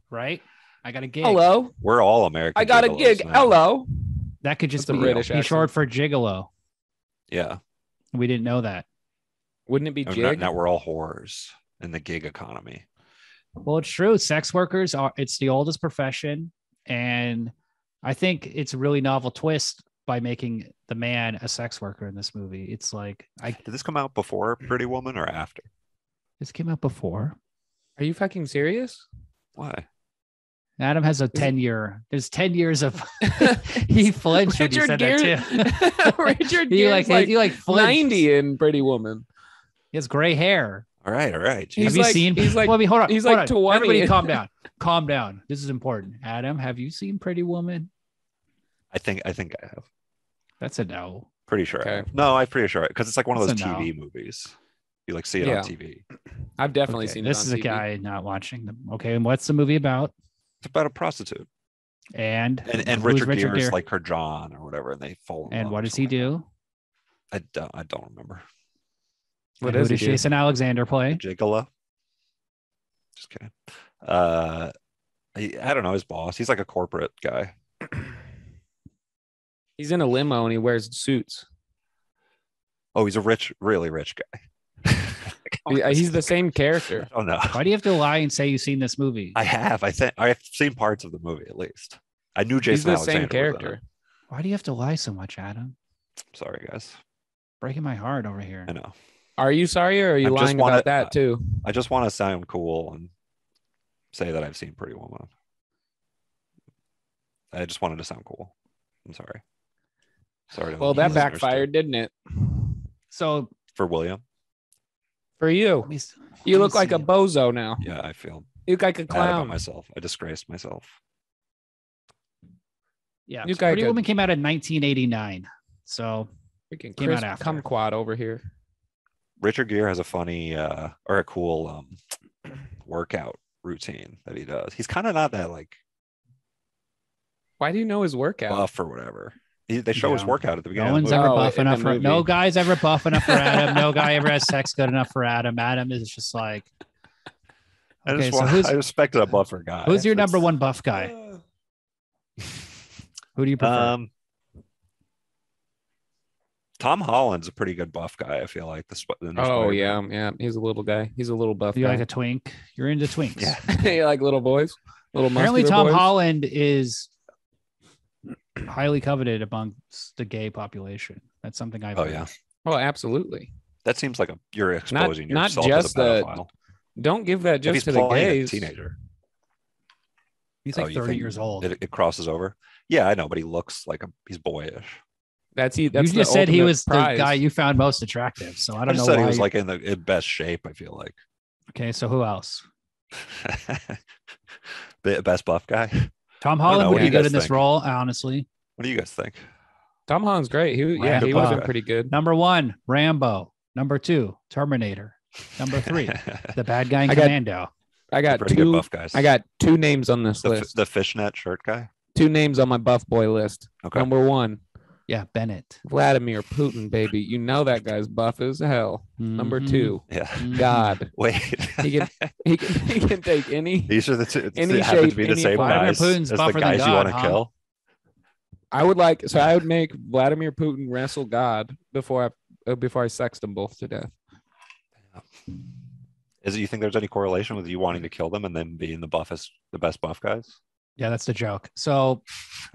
S3: Right. I got a gig.
S2: Hello.
S1: We're all American.
S2: I got a gig.
S1: now.
S2: Hello.
S3: That could just
S2: That's
S3: be
S2: British
S3: be short for gigolo.
S1: Yeah.
S3: We didn't know that.
S2: Wouldn't it be
S1: And
S2: jig?
S1: Now, now we're all whores in the gig economy.
S3: Well, it's true. Sex workers are it's the oldest profession. And I think it's a really novel twist by making the man a sex worker in this movie. It's like I
S1: Did this come out before Pretty Woman or after?
S3: this came out before.
S2: Are you fucking serious?
S1: Why?
S3: Adam has a 10 year, there's 10 years of he flinched when you said that too.
S2: Richard
S3: he
S2: Gere's
S3: like,
S2: like,
S3: he like flinched.
S2: 90 in Pretty Woman.
S3: He has gray hair.
S1: All right, all right.
S2: He's
S3: have you
S2: like-
S3: seen?
S2: he's like-
S3: Well, I mean, hold on.
S2: he's
S3: hold
S2: like
S3: on.
S2: 20.
S3: Everybody, calm down. Calm down. This is important. Adam, have you seen Pretty Woman?
S1: I think I think I have.
S3: That's a no.
S1: Pretty sure. I have. No, I'm pretty sure because it's like one of those
S3: That's a no.
S1: TV movies. You like see it
S2: Yeah.
S1: on TV.
S2: I've definitely
S3: Okay,
S2: seen
S3: this
S2: it.
S3: is
S2: on
S3: a
S2: TV.
S3: guy not watching them. Okay, and what's the movie about?
S1: It's about a prostitute,
S3: And
S1: and and
S3: who's
S1: Richard, Gere is
S3: Gere?
S1: like her John or whatever, and they fall. in
S3: and
S1: love
S3: what does he do?
S1: I don't. I don't remember.
S2: What
S3: And who
S2: does he
S3: does
S2: do?
S3: Jason Alexander play?
S1: Gigolo. Just kidding. Uh, he, I don't know his boss. He's like a corporate guy.
S2: He's in a limo and he wears suits.
S1: Oh, he's a rich, really rich guy.
S2: Uh, He's the same character.
S1: Oh no,
S3: Why do you have to lie and say you've seen this movie?
S1: I have. I think I've seen parts of the movie at least. I knew
S2: He's
S1: Jason
S2: the
S1: Alexander.
S2: same
S1: was in
S2: character.
S3: Why do you have to lie so much, Adam?
S1: Sorry, guys.
S3: Breaking my heart over here.
S1: I know.
S2: Are you sorry or are you
S1: I just
S2: lying
S1: wanna-
S2: about that too?
S1: I just want to sound cool and say that I've seen Pretty Woman. I just wanted to sound cool. I'm sorry. Sorry. to
S2: Well, that
S1: listeners, too.
S2: backfired, didn't it?
S3: So
S1: for William.
S2: For you.
S3: let me s-
S2: You look like a
S3: see.
S2: bozo now.
S1: Yeah, I feel
S2: You look like a
S1: bad about
S2: clown.
S1: myself. I disgraced myself.
S3: yeah.
S2: You
S3: so
S2: got
S3: Pretty
S2: good-
S3: Woman came out in 1989. So
S2: Freaking
S3: Came out
S2: Chris
S3: after.
S2: Kumquat over here.
S1: Richard Gere has a funny uh or a cool um workout routine that he does. He's kind of not that like
S2: Why do you know his workout?
S1: buff or whatever. He, they show his workout at the beginning.
S3: no
S1: beginning.
S3: one's
S1: of the
S3: ever
S2: Oh,
S3: buff
S2: in the
S3: enough for no guy's ever buff enough for Adam. No guy ever has sex good enough for Adam. Adam is just like
S1: I
S3: Okay,
S1: just
S3: so
S1: want,
S3: who's-
S1: I respected a buffer guy.
S3: who's your
S1: That's-
S3: number one buff guy? Who do you prefer?
S1: Um, Tom Holland's a pretty good buff guy. I feel like the. Sp- the new
S2: Oh
S1: Spider-Man.
S2: yeah, yeah. He's a little guy. He's a little buff
S3: you
S2: guy.
S3: like a twink? You're into twinks.
S1: Yeah.
S2: you like little boys? Little
S3: Apparently, Tom
S2: boys?
S3: Holland is highly coveted amongst the gay population. That's something I've.
S1: Oh
S3: heard.
S1: yeah,
S2: Oh, absolutely.
S1: that seems like a you're exposing
S2: not
S1: yourself
S2: just
S1: as a
S2: the-
S1: pedophile.
S2: Don't give that
S1: if
S2: just to the
S1: playing
S2: gays.
S1: teenager,
S3: He's
S1: Oh,
S3: like
S1: you
S3: 30 years old.
S1: It, it crosses over. Yeah, I know, but he looks like a he's boyish.
S2: That's he. That's
S3: you just said he was
S2: prize.
S3: the guy you found most attractive. So I
S1: I,
S3: don't
S1: just
S3: know
S1: said
S3: why.
S1: he was like in the in best shape. I feel like
S3: okay, so who else?
S1: the best buff guy.
S3: Tom Holland would be good
S1: guys
S3: in this
S1: think?
S3: role, honestly.
S1: What do you guys think?
S2: Tom Holland's great. He, yeah, he would have been pretty good.
S3: Number one, Rambo. Number two, Terminator. Number three, the bad guy in
S2: I got
S3: Commando.
S2: I got
S1: pretty good
S2: two.
S1: buff guys.
S2: I got two names on this
S1: the, f-
S2: list.
S1: the fishnet shirt guy.
S2: Two names on my buff boy list.
S1: Okay.
S2: Number one,
S3: Yeah, Bennett.
S2: Vladimir Putin, baby. You know that guy's buff as hell. Number
S3: Mhm.
S2: two,
S1: Yeah.
S3: Mhm.
S2: God.
S1: Wait.
S2: He can he can he can take any.
S1: These are the two.
S2: Any
S1: They happen
S2: shape,
S1: to be the
S2: any
S1: same
S3: Vladimir
S1: guys
S3: Putin's
S1: as the
S3: than
S1: guys you want to
S3: huh?
S1: kill.
S2: I would like so I would make Vladimir Putin wrestle God before I uh, before I sexed them both to death.
S1: Is it you think there's any correlation with you wanting to kill them and then being the buffest, the best buff guys?
S3: Yeah, that's the joke. So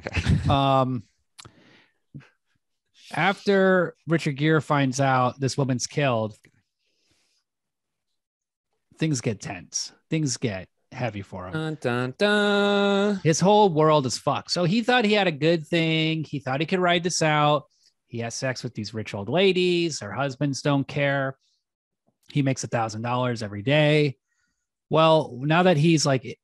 S1: Okay.
S3: um after Richard Gere finds out this woman's killed, things get tense. Things get heavy for him.
S2: Dun, dun, dun.
S3: His whole world is fucked. So he thought he had a good thing. He thought he could ride this out. He has sex with these rich old ladies. Her husbands don't care. He makes a thousand dollars every day. Well, now that he's like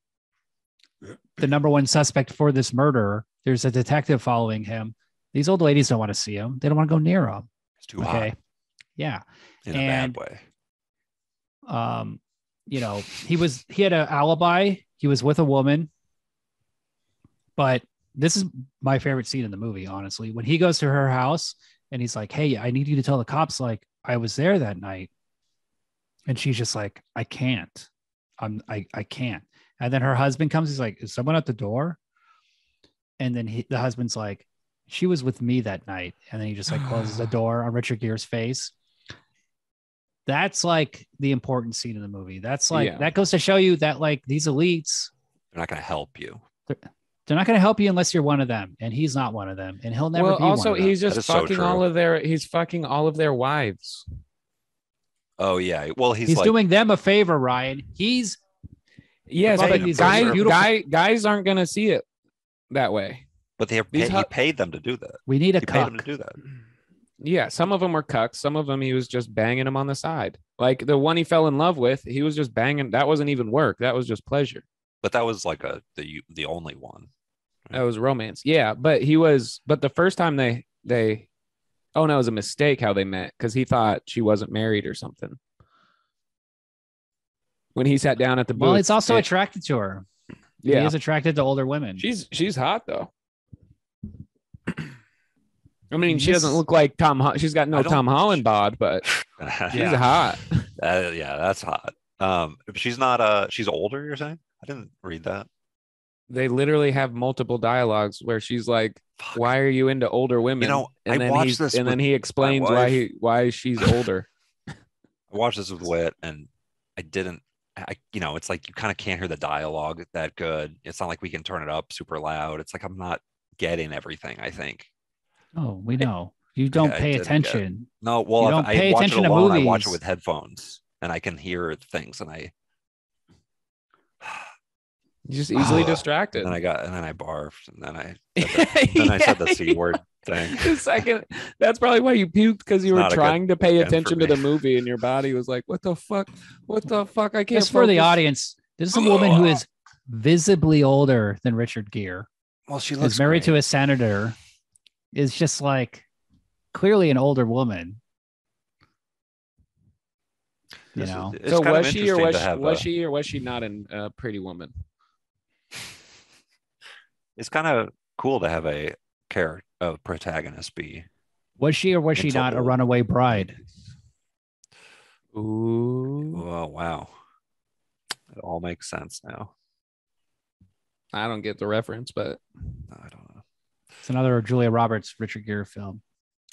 S3: the number one suspect for this murder, there's a detective following him. These old ladies don't want to see him. They don't want to go near him.
S1: It's too
S3: Okay.
S1: hot
S3: Yeah.
S1: in a bad way.
S3: um you know he was he had an alibi he was with a woman but this is my favorite scene in the movie honestly when he goes to her house and he's like hey i need you to tell the cops like i was there that night and she's just like i can't i'm i, I can't and then her husband comes he's like is someone at the door and then he, the husband's like she was with me that night and then he just like closes the door on richard gere's face that's like the important scene in the movie that's like
S2: Yeah.
S3: that goes to show you that like these elites
S1: They're not going to help you.
S3: they're not going to help you unless you're one of them and he's not one of them and he'll never
S2: well,
S3: be
S2: also
S3: one of them.
S2: he's
S1: That
S2: just
S1: is so
S2: fucking
S1: true.
S2: all of their. He's fucking all of their wives.
S1: Oh yeah. Well, he's,
S3: he's,
S1: like,
S3: doing them a favor ryan he's
S2: Yes,
S1: Fucking
S2: but
S1: these
S2: guy,
S1: beautiful-
S2: guy, guys aren't gonna see it that way.
S1: But they
S2: these
S1: he
S2: hu-
S1: paid them to do that.
S3: we need a
S1: He paid them to do that.
S2: Yeah, some of them were cucks. Some of them he was just banging them on the side. Like the one he fell in love with, he was just banging. That wasn't even work. That was just pleasure.
S1: But that was like a the the only one.
S2: That was romance. Yeah, but he was. But the first time they they, oh no, it was a mistake how they met because he thought she wasn't married or something. When he sat down at the booth,
S3: well it's also
S2: it-
S3: attracted to her he
S2: yeah,
S3: is attracted to older women
S2: she's she's hot though. I mean, she doesn't look like Tom. Ho- she's got no Tom Holland bod, but she's
S3: Yeah.
S2: hot.
S1: Uh, yeah, that's hot. Um, she's not. Uh, she's older. You're saying? I didn't read that.
S2: They literally have multiple dialogues where she's like,
S1: Fuck.
S2: "Why are you into older women?"
S1: You know, I
S2: and then
S1: watched
S2: he,
S1: this
S2: and then he explains why he why she's older.
S1: I watched this with Wit, and I didn't. I, you know, it's like you kind of can't hear the dialogue that good. It's not like we can turn it up super loud. It's like I'm not getting everything. I think.
S3: Oh we know you don't
S1: I
S3: pay
S1: didn't get
S3: attention
S1: No, well,
S3: You don't
S1: I
S3: pay
S1: watch
S3: attention
S1: it
S3: to
S1: alone. I watch it with headphones, and I can hear things, and I.
S2: He's just easily distracted.
S1: And then I got, and then I barfed, and then I, then I said the c word thing.
S2: The second, that's probably why you puked because you
S1: It's
S2: were
S1: not a good
S2: trying to pay attention to the movie, and your body was like, "What the fuck? What the fuck? I can't."
S3: just for the audience this is a woman who is visibly older than richard gere
S1: Well, she
S3: is married to a senator is just like clearly an older woman you know
S2: So was she or was she, was she or was she not in uh, Pretty Woman?
S1: It's kind of cool to have a character, a protagonist be.
S3: was she or was she
S1: It's
S3: not a runaway bride
S2: Ooh,
S1: Oh wow, it all makes sense now.
S2: I don't get the reference, but
S1: I don't know.
S3: It's another julia roberts richard gere film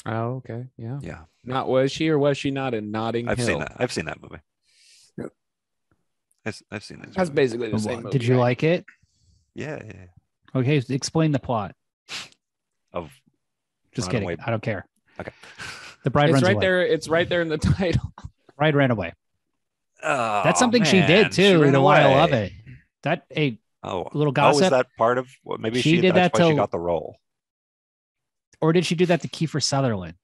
S2: oh, okay, yeah.
S1: Yeah,
S2: Not was she or was she not in Notting
S1: I've
S2: Hill?
S1: seen that. I've seen that movie.
S2: Yep.
S1: I've, I've seen that.
S2: That's basically the same.
S3: did you
S2: right?
S3: like it
S1: Yeah, yeah, yeah.
S3: okay explain the plot
S1: Of
S3: just
S1: Runaway-
S3: kidding i don't care
S1: okay.
S3: the bride
S2: It's
S3: runs
S2: right
S3: away
S2: there. It's right there in the title.
S3: bride ran away
S1: Oh,
S3: that's something she did too
S1: ran
S3: the why i love
S1: away.
S3: it that a
S1: Oh,
S3: little
S1: oh, is
S3: gossip
S1: that part of? Well, maybe
S3: She
S1: she,
S3: did
S1: that's
S3: that
S1: why she
S3: to-
S1: got the role.
S3: Or did she do that to kiefer sutherland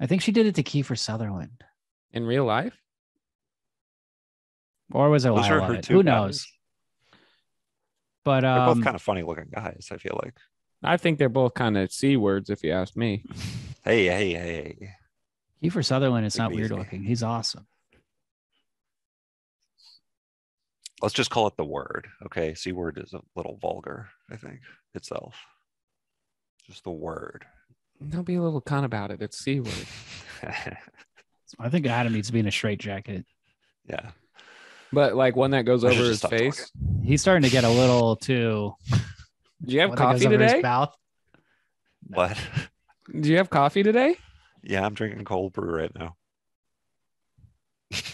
S3: i think she did it to kiefer sutherland
S2: In real life?
S3: or was it
S1: Those
S3: Lyle
S1: are
S3: on
S1: her two
S3: who knows but
S1: They're
S3: um
S1: both kind of funny looking guys. I feel like.
S2: I think they're both kind of c words, if you ask me.
S1: Hey, hey, hey.
S3: Kiefer Sutherland is
S1: Take
S3: not weird
S1: easy.
S3: looking. He's awesome.
S1: Let's just call it the word. Okay, c word is a little vulgar. I think itself. Just the word.
S2: Don't be a little con about it. It's c word.
S3: I think Adam needs to be in a straight jacket.
S1: yeah.
S2: But like one that goes
S1: I
S2: over his
S1: stop
S2: face.
S3: He's starting to get a little too.
S2: Do you have
S3: one
S2: coffee
S3: over his
S2: today?
S3: mouth.
S1: But
S2: Do you have coffee today?
S1: yeah, I'm drinking cold brew right now.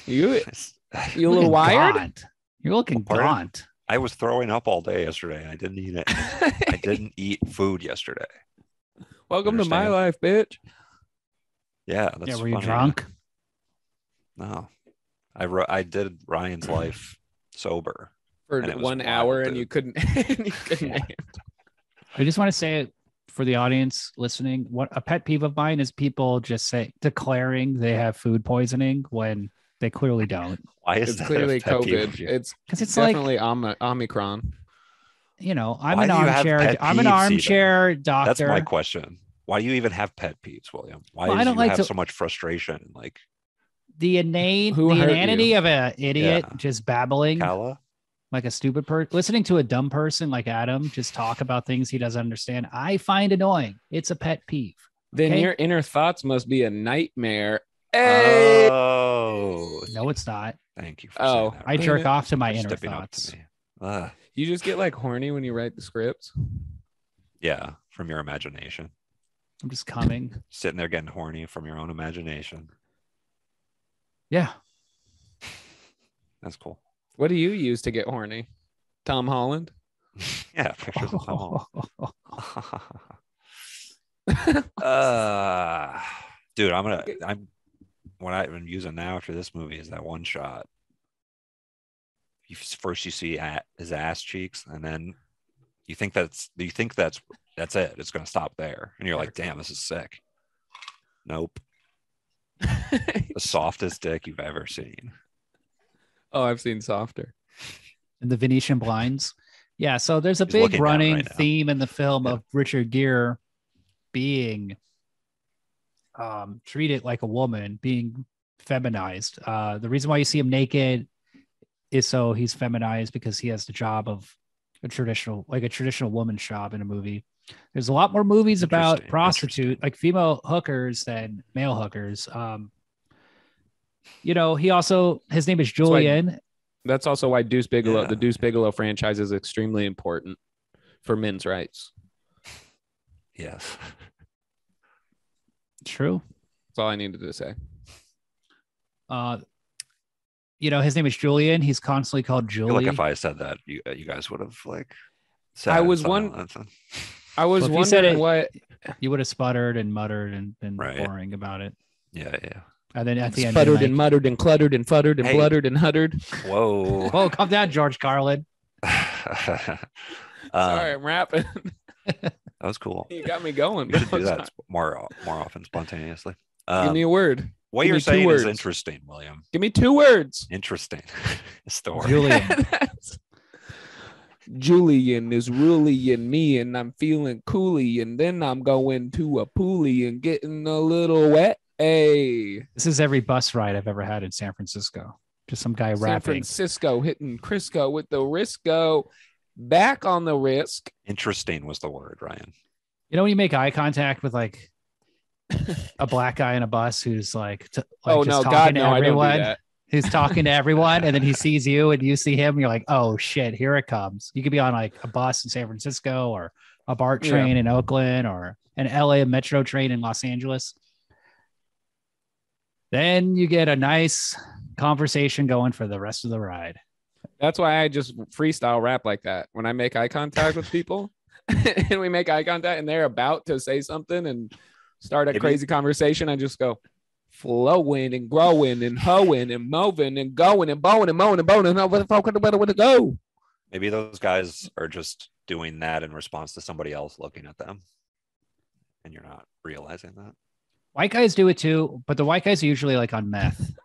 S2: You you a little wired?
S3: gaunt. You're looking
S1: Pardon?
S3: gaunt.
S1: I was throwing up all day yesterday. and I didn't eat it. I didn't eat food yesterday.
S2: Welcome to my life, bitch.
S1: Yeah, that's
S3: yeah, were you
S1: funny.
S3: drunk?
S1: No, I wrote. I did Ryan's life sober.
S2: For
S1: And it was
S2: one hour and you couldn't you couldn't
S1: Yeah.
S3: I just want to say it for the audience listening. What a pet peeve of mine is people just say declaring they have food poisoning when They clearly don't.
S1: Why is
S2: It's
S1: that a
S2: clearly
S1: pet
S2: COVID.
S1: you?
S2: It's
S3: Because it's like
S2: definitely Om- Omicron.
S3: You know, I'm
S1: Why
S3: an
S1: do you have
S3: armchair. I'm an
S1: peeves,
S3: armchair
S1: That's
S3: doctor.
S1: my question. Why do you even have pet peeves, William? Why
S3: Well, I
S1: do
S3: don't
S1: you
S3: like
S1: have
S3: to-
S1: so much frustration? Like
S3: the innate,
S2: Who
S3: the inanity
S2: you?
S3: of an idiot
S1: Yeah.
S3: just babbling
S1: Kala?
S3: like a stupid person, listening to a dumb person like Adam just talk about things he doesn't understand. I find annoying. It's a pet peeve.
S2: Then
S3: Okay.
S2: your inner thoughts must be a nightmare. Hey!
S1: Oh,
S3: No, it's not.
S1: thank you for
S2: Oh,
S1: that.
S3: I jerk
S2: it.
S3: off to my
S1: for
S3: inner
S1: stepping up
S3: thoughts.
S1: To me. Ugh.
S2: you just get like horny when you write the scripts.
S1: Yeah, from your imagination.
S3: I'm just coming.
S1: Sitting there getting horny from your own imagination.
S3: Yeah.
S1: That's cool.
S2: What do you use to get horny? Tom Holland.
S1: Yeah, pictures of Tom Holland. uh, dude, I'm gonna. I'm what I'm using now after this movie is that one shot. You first you see at his ass cheeks, and then you think that's you think that's that's it. It's gonna stop there, and you're like, damn, this is sick. Nope, the softest dick you've ever seen.
S2: oh, I've seen softer.
S3: And the Venetian blinds. Yeah. So there's a
S1: He's
S3: big running
S1: right
S3: theme in the film
S1: Yeah.
S3: of Richard Gere being um, treated like a woman, being feminized. Uh, the reason why you see him naked is so he's feminized because he has the job of a traditional, like a traditional woman's job in a movie. There's a lot more movies about prostitute, like female hookers than male hookers. Um, you know, he also his name is
S2: why-
S3: Julian.
S2: That's also why Deuce Bigalow,
S1: Yeah.
S2: the Deuce Bigalow franchise, is extremely important for men's rights.
S1: Yes.
S3: True.
S2: That's all I needed to say.
S3: Uh, you know, his name is Julian. He's constantly called
S1: I feel like if I said that, you you guys would have like. Said I
S2: was one- I was
S3: Well, if you said
S2: wondering
S3: it-
S2: what
S3: you would have sputtered and muttered and been
S1: Right.
S3: boring about it.
S1: Yeah, yeah.
S3: And then at the end,
S2: sputtered
S3: you're
S2: and
S3: like,
S2: muttered and cluttered and fluttered and
S1: Hey.
S2: bluttered and huttered.
S1: Whoa.
S3: "Whoa, calm down, George Carlin."
S1: um,
S2: Sorry, I'm rapping.
S1: that was cool.
S2: you got me going.
S1: We should do that more more often spontaneously.
S2: Give
S1: Um,
S2: me a word.
S1: What
S2: give
S1: you're saying
S2: words.
S1: is interesting, William.
S2: Give me two words.
S1: Interesting story.
S3: Julian.
S2: That's- Julian is really in me, and I'm feeling cooly, and then I'm going to a poolie and getting a little wet. Hey,
S3: This is every bus ride I've ever had in San Francisco. Just some guy
S2: San
S3: rapping.
S2: San Francisco hitting Crisco with the Risco, back on the risk.
S1: Interesting was the word, Ryan.
S3: You know when you make eye contact with like a black guy in a bus who's like, t- like
S2: oh
S3: just
S2: no,
S3: talking
S2: God,
S3: to
S2: no, I don't do
S3: everyone, who's talking to everyone, and then he sees you and you see him, and you're like, oh shit, here it comes. You could be on like a bus in San Francisco or a BART
S2: Yeah.
S3: train in Oakland or an LA Metro train in Los Angeles. Then you get a nice conversation going for the rest of the ride.
S2: That's why I just freestyle rap like that. When I make eye contact with people and we make eye contact and they're about to say something and start a
S1: Maybe-
S2: crazy conversation, I just go flowing and growing and hoeing and moving and going and bowing and mowing and bowing and over the fuck where to go.
S1: Maybe those guys are just doing that in response to somebody else looking at them, and you're not realizing that.
S3: White guys do it too, but the white guys are usually like on meth.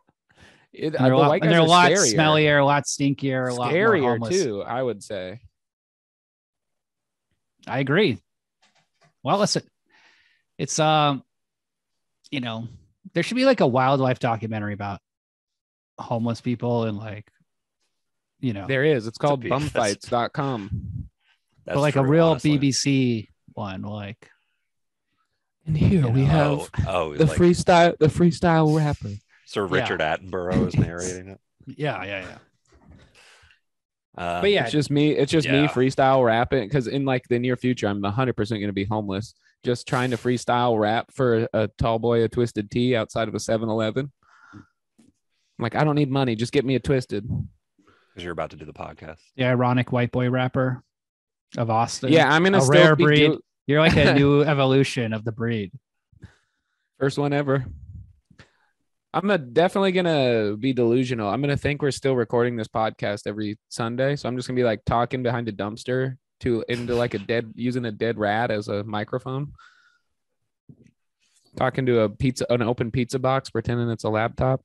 S2: It,
S3: And they're, a
S2: the
S3: lot, and they're a lot
S2: scarier.
S3: smellier, a lot stinkier, a lot
S2: Scarier
S3: homeless.
S2: too, I would say.
S3: I agree. Well, listen, it's um, you know, there should be like a wildlife documentary about homeless people and like, you know,
S2: There is. It's called
S1: be- that's-
S2: bumfights.com.
S1: That's
S3: but like a real
S1: honestly.
S3: BBC one, like
S2: And here we have
S1: Oh, oh
S2: the
S1: like
S2: freestyle the freestyle rapper.
S1: Sir
S3: Yeah.
S1: Richard Attenborough is narrating it.
S3: yeah, yeah, yeah.
S1: Um,
S3: But yeah,
S2: It's just me. It's just me freestyle rapping because in like the near future, I'm 100 percent going to be homeless. Just trying to freestyle rap for a tall boy a twisted tea outside of a 7-Eleven. Like, I don't need money. Just get me a twisted.
S1: because you're about to do the podcast.
S3: the ironic white boy rapper of Austin.
S2: Yeah, I'm gonna
S3: a
S2: still
S3: rare breed.
S2: do-
S3: You're like a new evolution of the breed.
S2: first one ever. I'm a, definitely gonna be delusional. I'm gonna think we're still recording this podcast every Sunday, so I'm just gonna be like talking behind a dumpster to into like a dead using a dead rat as a microphone. Talking to a pizza, an open pizza box, pretending it's a laptop.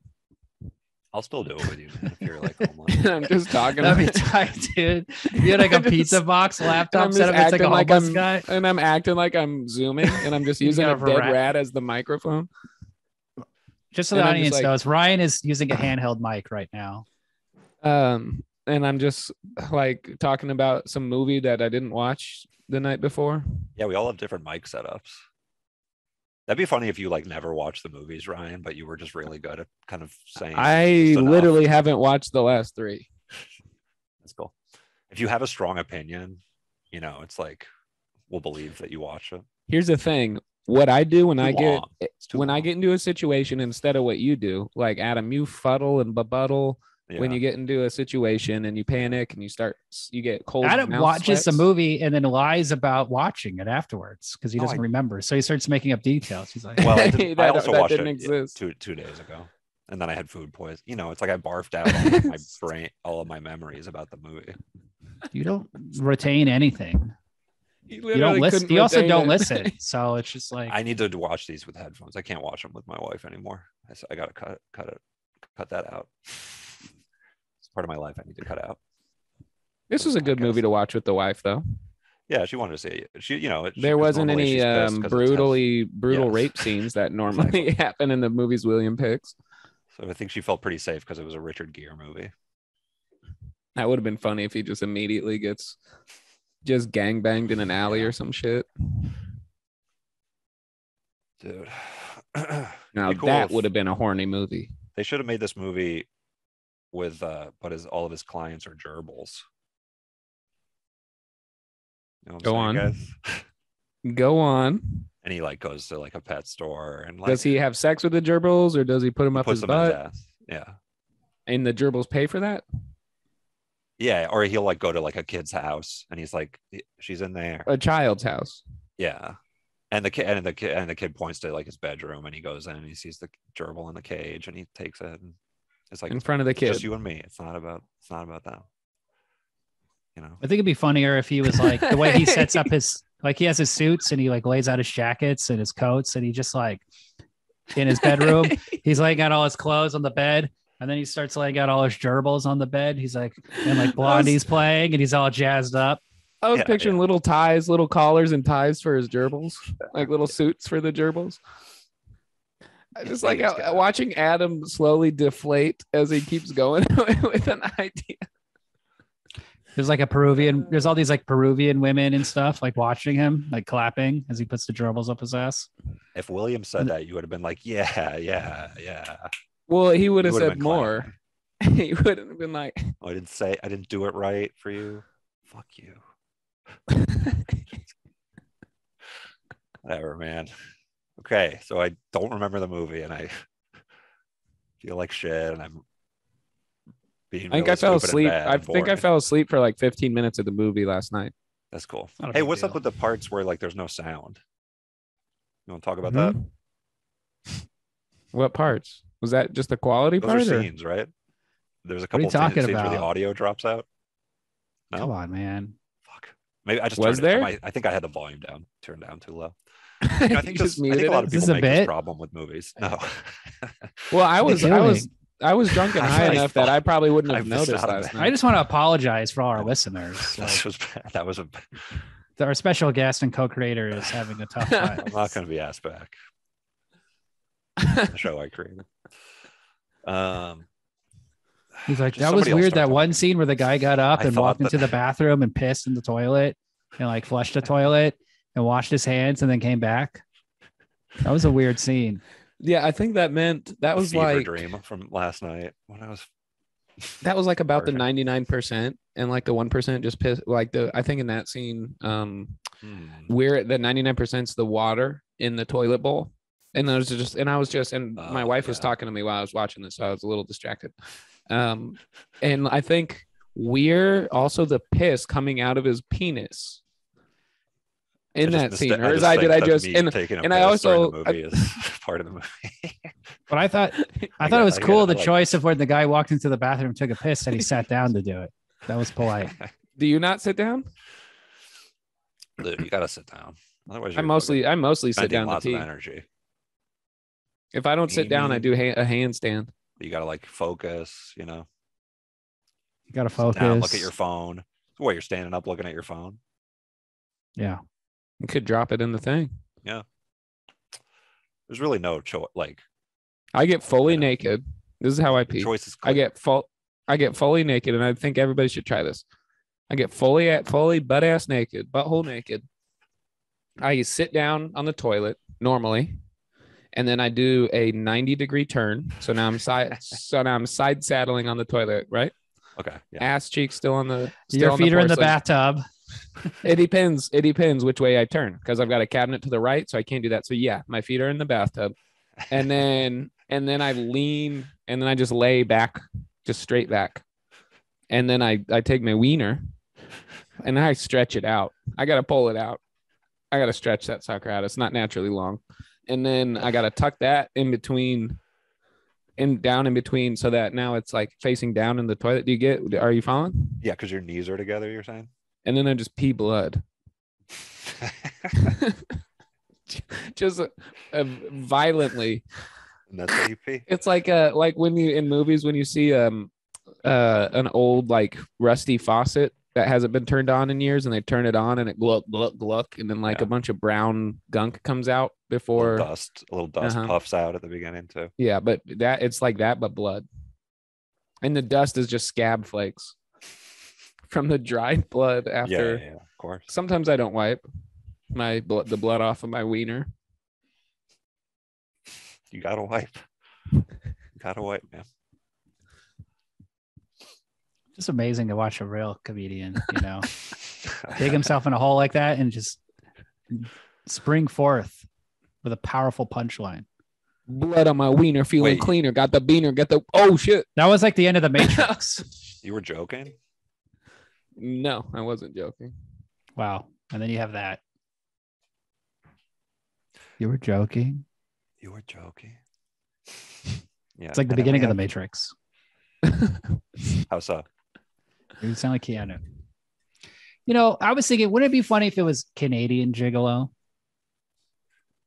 S1: I'll still do it with you if you're like homeless.
S2: I'm just talking.
S3: That'd be
S2: about-
S3: tight, dude. You had like a
S2: I'm just-
S3: pizza box laptop
S2: just
S3: set up. It's like a
S2: like
S3: homeless
S2: I'm,
S3: guy.
S2: and I'm acting like I'm zooming, and I'm just using a
S3: a
S2: dead
S3: rat.
S2: rat as the microphone.
S3: Just so
S2: and
S3: the
S2: I'm
S3: audience
S2: like-
S3: knows, Ryan is using a handheld mic right now.
S2: Um, and I'm just like talking about some movie that I didn't watch the night before.
S1: Yeah, we all have different mic setups. That'd be funny if you like never watched the movies, Ryan, but you were just really good at kind of saying.
S2: I
S1: just enough.
S2: literally haven't watched the last three.
S1: That's cool. If you have a strong opinion, you know, it's like we'll believe that you watch it.
S2: Here's the thing: what I do when I get
S1: long. It's too
S2: when I get into a situation, instead of what you do, like Adam, you fuddle and bebuddle when you get into a situation and you panic and you start, you get cold.
S3: Adam watches the
S2: sweats.
S3: movie and then lies about watching it afterwards because he
S1: oh,
S3: doesn't
S1: I-
S3: remember. So he starts making up details. He's like,
S1: Well, I, did, I also
S2: that
S1: watched
S2: didn't
S1: it
S2: exist.
S1: two two days ago, and then I had food poison. You know, it's like I barfed out all my brain, all of my memories about the movie.
S3: you don't retain anything.
S2: He
S3: You
S2: literally
S3: don't listen.
S2: couldn't
S3: You also don't listen. So it's just like
S1: I need to watch these with headphones. I can't watch them with my wife anymore. I, I gotta cut cut it, cut that out. It's part of my life. I need to cut out.
S2: This was a good movie to watch with the wife, though.
S1: Yeah, she wanted to see it. She, you know, it, she-
S2: There
S1: 'cause
S2: wasn't any
S1: she's pissed
S2: um,
S1: 'cause it's head-
S2: brutally brutal
S1: Yes.
S2: rape scenes that normally
S1: Exactly.
S2: happen in the movies William picks.
S1: So I think she felt pretty safe because it was a Richard Gere movie.
S2: That would have been funny if he just immediately gets just gang banged in an alley or some shit.
S1: Dude.
S2: Now
S1: cool
S2: that would have been a horny movie.
S1: They should have made this movie with uh but his all of his clients are gerbils. You know
S2: Go
S1: saying,
S2: on.
S1: guys?
S2: Go on.
S1: And he like goes to like a pet store and like
S2: does he have sex with the gerbils or does he put them up his
S1: his
S2: butt?
S1: ass. Yeah.
S2: And the gerbils pay for that?
S1: Yeah. Or he'll like go to like a kid's house and he's like, she's in there.
S2: A child's house.
S1: Yeah. And the kid and the kid and the kid points to like his bedroom and he goes in and he sees the gerbil in the cage and he takes it and it's like
S2: in front of the
S1: it's
S2: kid.
S1: just you and me. It's not about it's not about them. You know.
S3: I think it'd be funnier if he was like the way he sets up his like he has his suits and he like lays out his jackets and his coats and he just like in his bedroom he's laying out all his clothes on the bed and then he starts laying out all his gerbils on the bed. He's like and like Blondie's playing and he's all jazzed up.
S2: I was
S1: Yeah,
S2: picturing
S1: yeah.
S2: little ties, little collars and ties for his gerbils, like little suits for the gerbils. I just like
S1: He's
S2: how-
S1: got-
S2: watching Adam slowly deflate as he keeps going with an idea.
S3: There's like a Peruvian. There's all these like Peruvian women and stuff like watching him, like clapping as he puts the gerbils up his ass.
S1: If William said that, you would have been like, Yeah, yeah, yeah.
S2: Well, he would have said more. he wouldn't have been like,
S1: Oh, I didn't say I didn't do it right for you. Fuck you. Whatever, man. Okay, so I don't remember the movie and I feel like shit and I'm being
S2: I think
S1: really
S2: I fell asleep. I think I fell asleep for like 15 minutes of the movie last night.
S1: That's cool.
S3: Not
S1: Hey,
S3: big
S1: what's up with the parts where like there's no sound? You want to talk about
S2: Mhm. What parts? Was that just the quality
S1: that?
S2: part?
S1: Those are
S2: or-
S1: scenes, right? There's a
S3: What are you
S1: couple
S3: talking
S1: scenes where the audio drops out. No?
S3: Come on, man.
S1: Fuck. Maybe I just
S2: Was
S1: turned it-
S2: there?
S1: my- I think I had the volume down, turned down too low.
S2: You
S1: I think,
S2: just
S1: this, I think a lot of people
S3: this a
S1: make this problem with movies. No.
S2: Well, I was, I was. I was drunk and high enough that I probably wouldn't have noticed last
S1: that.
S3: I just want to apologize for all our listeners.
S1: that
S3: Like,
S1: was bad. That was a.
S3: our special guest and co-creator is having a tough time.
S1: I'm not going to be asked back. the show I created. Um,
S3: He's like, that was weird. That
S1: talking.
S3: one scene where the guy got up
S1: I
S3: and walked
S1: that-
S3: into the bathroom and pissed in the toilet and like flushed the toilet and washed his hands and then came back. That was a weird scene.
S2: Yeah, I think that meant that was
S1: fever
S2: like
S1: dream from last night when I was.
S2: that was like about the 99% and like the 1% just piss like the I think in that scene um
S1: Hmm.
S2: where the 99% is the water in the toilet bowl. And I was just and I was just and my
S1: Oh,
S2: wife was talking to me while I was watching this, so I was a little distracted. Um and I think we're also the piss coming out of his penis in that
S1: missed
S2: scene. Or as
S1: just
S2: I did, I just and
S1: taking a
S2: and I
S1: piss during
S2: also-
S1: the movie is part of the movie.
S3: But I thought I
S1: I
S3: thought
S1: get-
S3: it was cool
S1: it.
S3: the
S1: like
S3: choice of when the guy walked into the bathroom, took a piss, and he sat down to do it. That was polite.
S2: do you not sit down?
S1: Dude, you gotta sit down. Otherwise,
S2: I mostly I mostly sit
S1: spending
S2: down to
S1: lots of energy.
S2: If I don't sit down, I do ha- a handstand.
S1: You got to like focus, you know.
S3: You got to
S1: Sit
S3: focus.
S1: down, look at your phone. What you're standing up looking at your phone.
S3: Yeah.
S2: You could drop it in the thing. Yeah.
S1: There's really no choice. Like
S2: I get fully
S1: Yeah.
S2: naked. This is how I pee.
S1: choice is
S2: I get full. I get fully naked, and I think everybody should try this. I get fully at fully butt ass naked, butthole naked. I sit down on the toilet normally, and then I do a ninety degree turn. So now I'm side. so now I'm side saddling on the toilet, right?
S1: okay. Yeah.
S2: Ass cheek still on the. Still
S3: Your
S2: on
S3: feet are in the bathtub.
S2: It depends. It depends which way I turn because I've got a cabinet to the right, so I can't do that. So yeah, my feet are in the bathtub, and then and then I lean, and then I just lay back, just straight back, and then I I take my wiener, and I stretch it out. I gotta pull it out. I gotta stretch that sucker out. It's not naturally long, and then I gotta tuck that in between. In down in between, so that now it's like facing down in the toilet. Do you get? Are you following?
S1: Yeah, because your knees are together. You're saying.
S2: And then I just pee blood. just uh, violently.
S1: and that's how you pee.
S2: It's like uh like when you in movies when you see um uh an old like rusty faucet that hasn't been turned on in years and they turn it on and it gluck gluck gluck and then like
S1: Yeah.
S2: a bunch of brown gunk comes out
S1: A
S2: before
S1: dust, a little dust
S2: Uh-huh.
S1: puffs out at the beginning too.
S2: yeah but that it's like that but blood and the dust is just scab flakes from the dried blood after
S1: yeah, yeah, of course.
S2: sometimes I don't wipe my blood the blood off of my wiener
S1: You gotta wipe. You gotta wipe, man.
S3: Just amazing to watch a real comedian, you know, dig himself in a hole like that and just spring forth with a powerful punchline.
S2: blood on my wiener feeling
S1: Wait.
S2: cleaner got the beaner got the oh shit
S3: That was like the end of the Matrix.
S1: You were joking?
S2: no i wasn't joking
S3: wow. And then you have that.
S4: You were joking.
S1: You were joking. Yeah.
S3: It's like the
S1: and
S3: beginning of the Matrix.
S1: How so?
S3: You sound like Keanu. You know, I was thinking, wouldn't it be funny if it was Canadian Gigolo?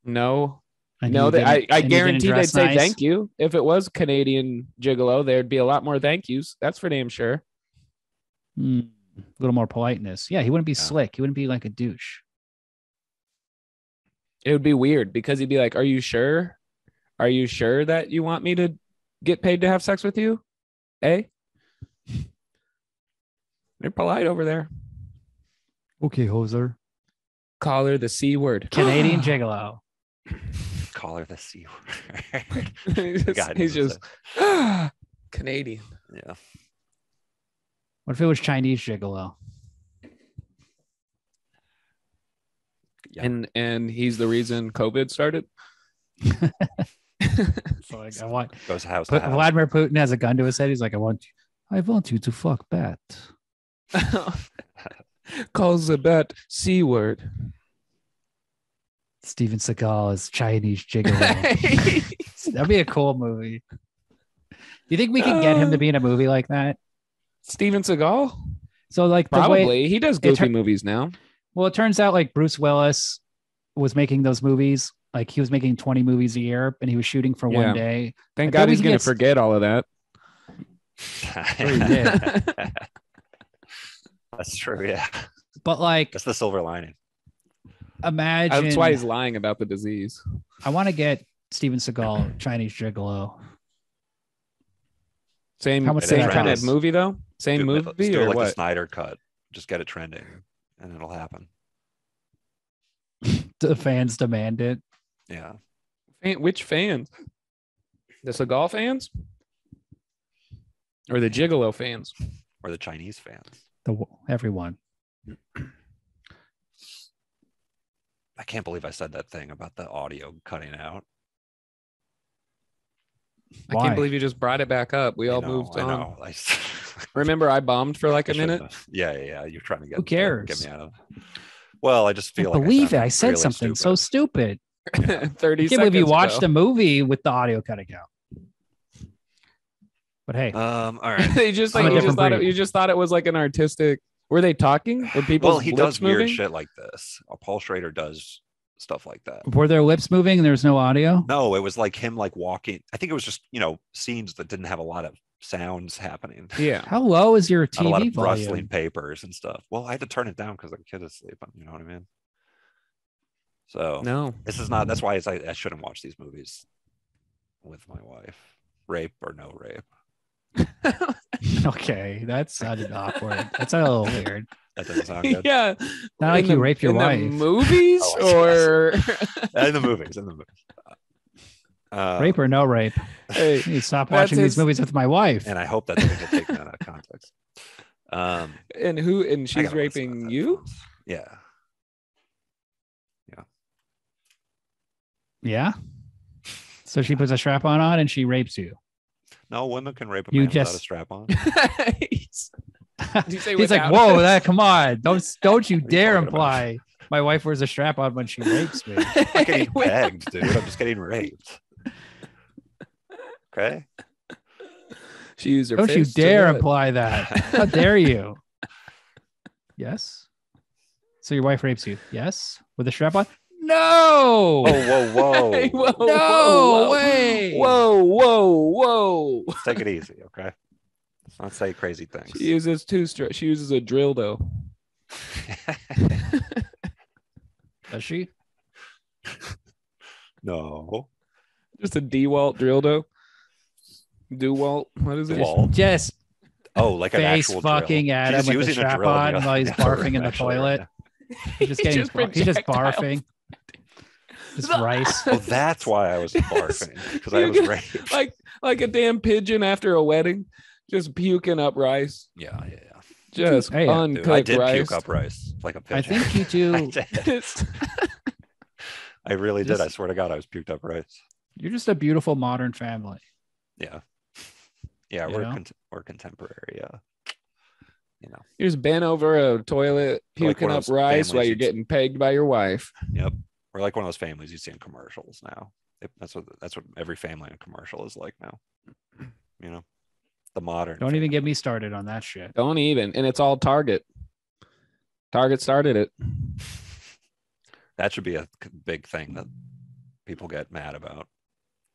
S2: no
S3: And
S2: no they, i,
S3: didn't-
S2: I
S3: and you didn't
S2: guarantee they'd say
S3: nice?
S2: thank you if it was canadian gigolo there'd be a lot more thank yous that's for damn sure
S3: Hmm, a little more politeness. Yeah, he wouldn't be
S1: Yeah.
S3: slick. He wouldn't be like a douche.
S2: it would be weird because he'd be like are you sure are you sure that you want me to get paid to have sex with you eh they're polite over there
S4: Okay, hoser.
S2: call her the c word
S3: Canadian Gigolo.
S1: Call her the C word.
S2: he's just, he's
S1: it's
S2: just Canadian.
S1: yeah.
S3: What if it was Chinese Gigolo?
S1: Yeah.
S2: And and he's the reason COVID started.
S3: So like, I want
S1: Goes house to house.
S3: Vladimir Putin has a gun to his head. He's like, I want you.
S4: I want you to fuck Bat.
S2: Calls the bet C word.
S3: Steven Seagal is Chinese Gigolo. That'd be a cool movie. Do you think we can get him to be in a movie like that?
S2: Steven Seagal?
S3: So like the
S2: Probably.
S3: way,
S2: he does goofy
S3: tur-
S2: movies now.
S3: well, it turns out like Bruce Willis was making those movies. Like he was making 20 movies a year and he was shooting for
S2: Yeah.
S3: one day.
S2: Thank
S3: I
S2: God he's gonna
S3: get-
S2: forget all of that.
S3: he did.
S1: That's true. Yeah.
S3: But like
S1: That's the silver lining.
S3: imagine
S2: That's why he's lying about the disease.
S3: I want to get Steven Seagal Chinese Gigolo.
S2: Same,
S3: How much
S2: same kind of movie though. Same
S1: Do-
S2: movie
S1: let's do
S2: or
S1: like the
S2: what?
S1: Snyder cut. Just get it trending, and it'll happen.
S3: The fans demand it.
S1: Yeah.
S2: Fan- which fans? The Seagal fans or the Gigolo fans?
S1: Or the Chinese fans.
S3: The everyone.
S1: I can't believe I said that thing about the audio cutting out.
S2: I can't believe you just brought it back up. We
S1: I
S2: all
S1: know,
S2: moved
S1: I
S2: on.
S1: know. I,
S2: Remember, I bombed for like
S1: I
S2: a minute.
S1: have. Yeah, yeah, yeah. You're trying to get
S3: Who cares?
S1: Get me out of. Well, I just feel
S3: I
S1: like
S3: believe it. I said
S1: really
S3: something so stupid.
S2: Thirty.
S3: I can't believe you
S2: seconds
S3: watched
S2: ago.
S3: a movie with the audio cutting out. But hey,
S1: Um. All right.
S2: they just like you just
S3: different
S2: thought it, you just thought it was like an artistic. Were they talking? Were people?
S1: Well, he does weird shit like this. Paul Schrader does stuff like that.
S3: Were their lips moving and there was no audio?
S1: No, it was like him like walking. I think it was just you know scenes that didn't have a lot of sounds happening.
S2: Yeah.
S3: How low is your
S1: Not a lot
S3: TV
S1: of rustling papers and stuff. Well, I had to turn it down because the kid is sleeping. You know what I mean? So
S2: No.
S1: this is not. That's why it's, I, I shouldn't watch these movies with my wife. Rape or no rape.
S3: Okay, that sounded awkward. That's a little weird.
S1: That doesn't sound good.
S2: yeah.
S3: Not like
S2: In
S3: you rape your
S2: in the
S3: wife.
S2: movies
S1: Oh, I see, I
S2: or
S1: in the movies. In the movies. Uh,
S3: rape or no rape?
S2: hey,
S3: You stop
S2: That's
S3: watching these movies with my wife.
S1: and I hope that doesn't get taken out of context. Um,
S2: and who and
S1: I
S2: she's
S1: gotta listen to
S2: raping
S1: that
S2: you?
S1: Yeah. Yeah.
S3: Yeah. So she puts a strap on on and she rapes you.
S1: No, women can rape a
S3: You
S1: man without a strap on.
S2: He's you say
S3: He's like, whoa, that come on. Don't don't you
S1: What are you
S3: dare
S1: talking about?
S3: imply my wife wears a strap on when she rapes me.
S1: I'm getting
S2: Wait,
S1: pegged, dude. I'm just getting raped. Okay.
S2: She used her
S3: Don't you dare
S2: what?
S3: imply that. How dare you? Yes. So your wife rapes you? Yes. With a strap on? No.
S1: Oh, whoa, whoa.
S2: Hey, whoa,
S3: no
S2: whoa, whoa.
S3: way.
S2: Whoa, whoa, whoa.
S1: Let's take it easy, okay? Let's not say crazy things.
S2: She uses two str- she uses a drill though.
S3: Does she?
S1: no.
S2: Just a DeWalt drill though. DeWalt. What is it?
S1: DeWalt.
S3: Just
S1: Oh, like an
S3: face
S1: actual
S3: fucking
S1: drill.
S3: at him
S1: She's
S3: with the
S1: using a
S3: strap
S1: drill,
S3: on
S1: yeah.
S3: while he's
S1: Yeah,
S3: barfing in the
S1: actually, right
S3: toilet.
S1: now.
S3: He's just getting
S2: Just
S3: he's just
S2: projectile.
S3: Barfing. Just rice.
S1: Oh, that's why I was barfing because I was
S2: get-
S1: raped.
S2: like like a damn pigeon after a wedding, just puking up rice.
S1: yeah, yeah, yeah.
S2: Just
S3: Hey,
S1: Dude,
S2: uncooked
S1: I did
S2: rice.
S1: puke up rice like a
S3: I
S1: pigeon.
S3: I think you
S1: I
S3: do.
S1: did. I really did. I swear to God, I was puked up rice.
S3: You're just a beautiful modern family.
S1: Yeah, yeah.
S3: You
S1: We're
S3: know?
S1: cont- we're contemporary. Yeah, you know.
S2: You're just bent over a toilet,
S1: You're like
S2: puking up rice while
S1: families
S2: you're getting pegged by your wife.
S1: Yep. We're like one of those families you see in commercials now. It- That's what that's what every family in a commercial is like now. You know, the modern.
S3: Don't even get me started on that shit.
S2: Don't even. And it's all Target. Target started it.
S1: That should be a big thing that people get mad about.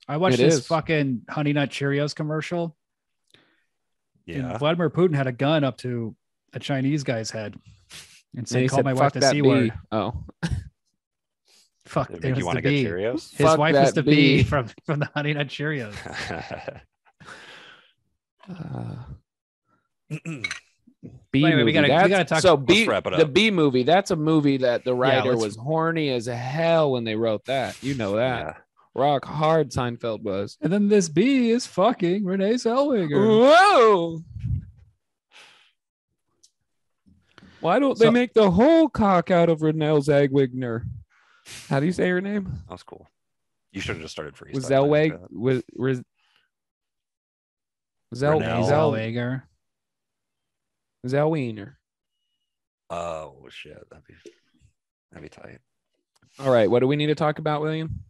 S3: I watched
S2: It
S3: this
S2: is.
S3: fucking Honey Nut Cheerios commercial. and
S1: Yeah.
S3: Vladimir Putin had a gun up to a Chinese guy's head and
S2: And
S3: said,
S2: he
S3: "Call
S2: said,
S3: my wife
S2: "Fuck
S3: the
S2: that
S3: c word."
S2: Oh,
S3: Fuck, it
S1: it make
S3: was
S1: you want to get
S3: bee.
S1: Cheerios?
S3: His
S2: Fuck
S3: wife was
S2: that
S3: the bee
S2: bee.
S3: from from the Honey Nut Cheerios.
S2: uh, B
S3: Anyway, we
S2: movie.
S3: gotta- we gotta talk-
S2: So
S1: Let's
S2: B,
S1: wrap it
S2: the. B movie. That's a movie that the writer
S3: let's-
S2: was horny as hell when they wrote that. You know that.
S1: yeah.
S2: Rock hard. Seinfeld was.
S3: And then this B is fucking Renee Zellweger.
S2: Whoa. Why don't they make the whole cock out of Renee Zagwigner? How do you say her name?
S1: That was cool. You should have just started freestyling.
S2: Was
S1: after
S2: Zellweg
S1: that.
S2: was was Zell
S1: Renelle.
S3: Renee
S2: Zell
S3: Zellweger.
S2: Zellweiner.
S1: Oh shit, that'd be that'd be tight.
S2: All right, what do we need to talk about, William?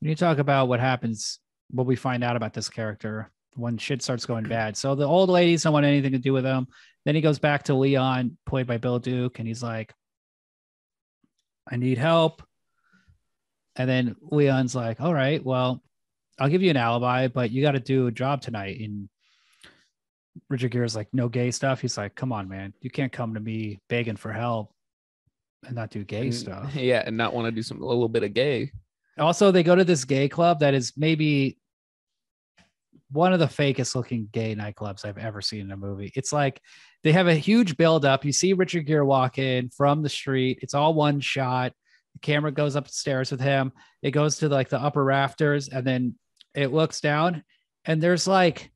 S3: When you talk about what happens, what we find out about this character when shit starts going bad. So the old ladies don't want anything to do with him. Then he goes back to Leon, played by Bill Duke, and he's like, I need help. And then Leon's like, All right, well, I'll give you an alibi, but you got to do a job tonight. And Richard Gere's like, No gay stuff. He's like, Come on, man. You can't come to me begging for help and not do gay
S2: And-
S3: stuff.
S2: Yeah, and not want to do some a little bit of gay.
S3: Also, they go to this gay club that is maybe one of the fakest looking gay nightclubs I've ever seen in a movie. It's like they have a huge build up. You see Richard Gere walk in from the street. It's all one shot. The camera goes upstairs with him. It goes to like the upper rafters and then it looks down and there's like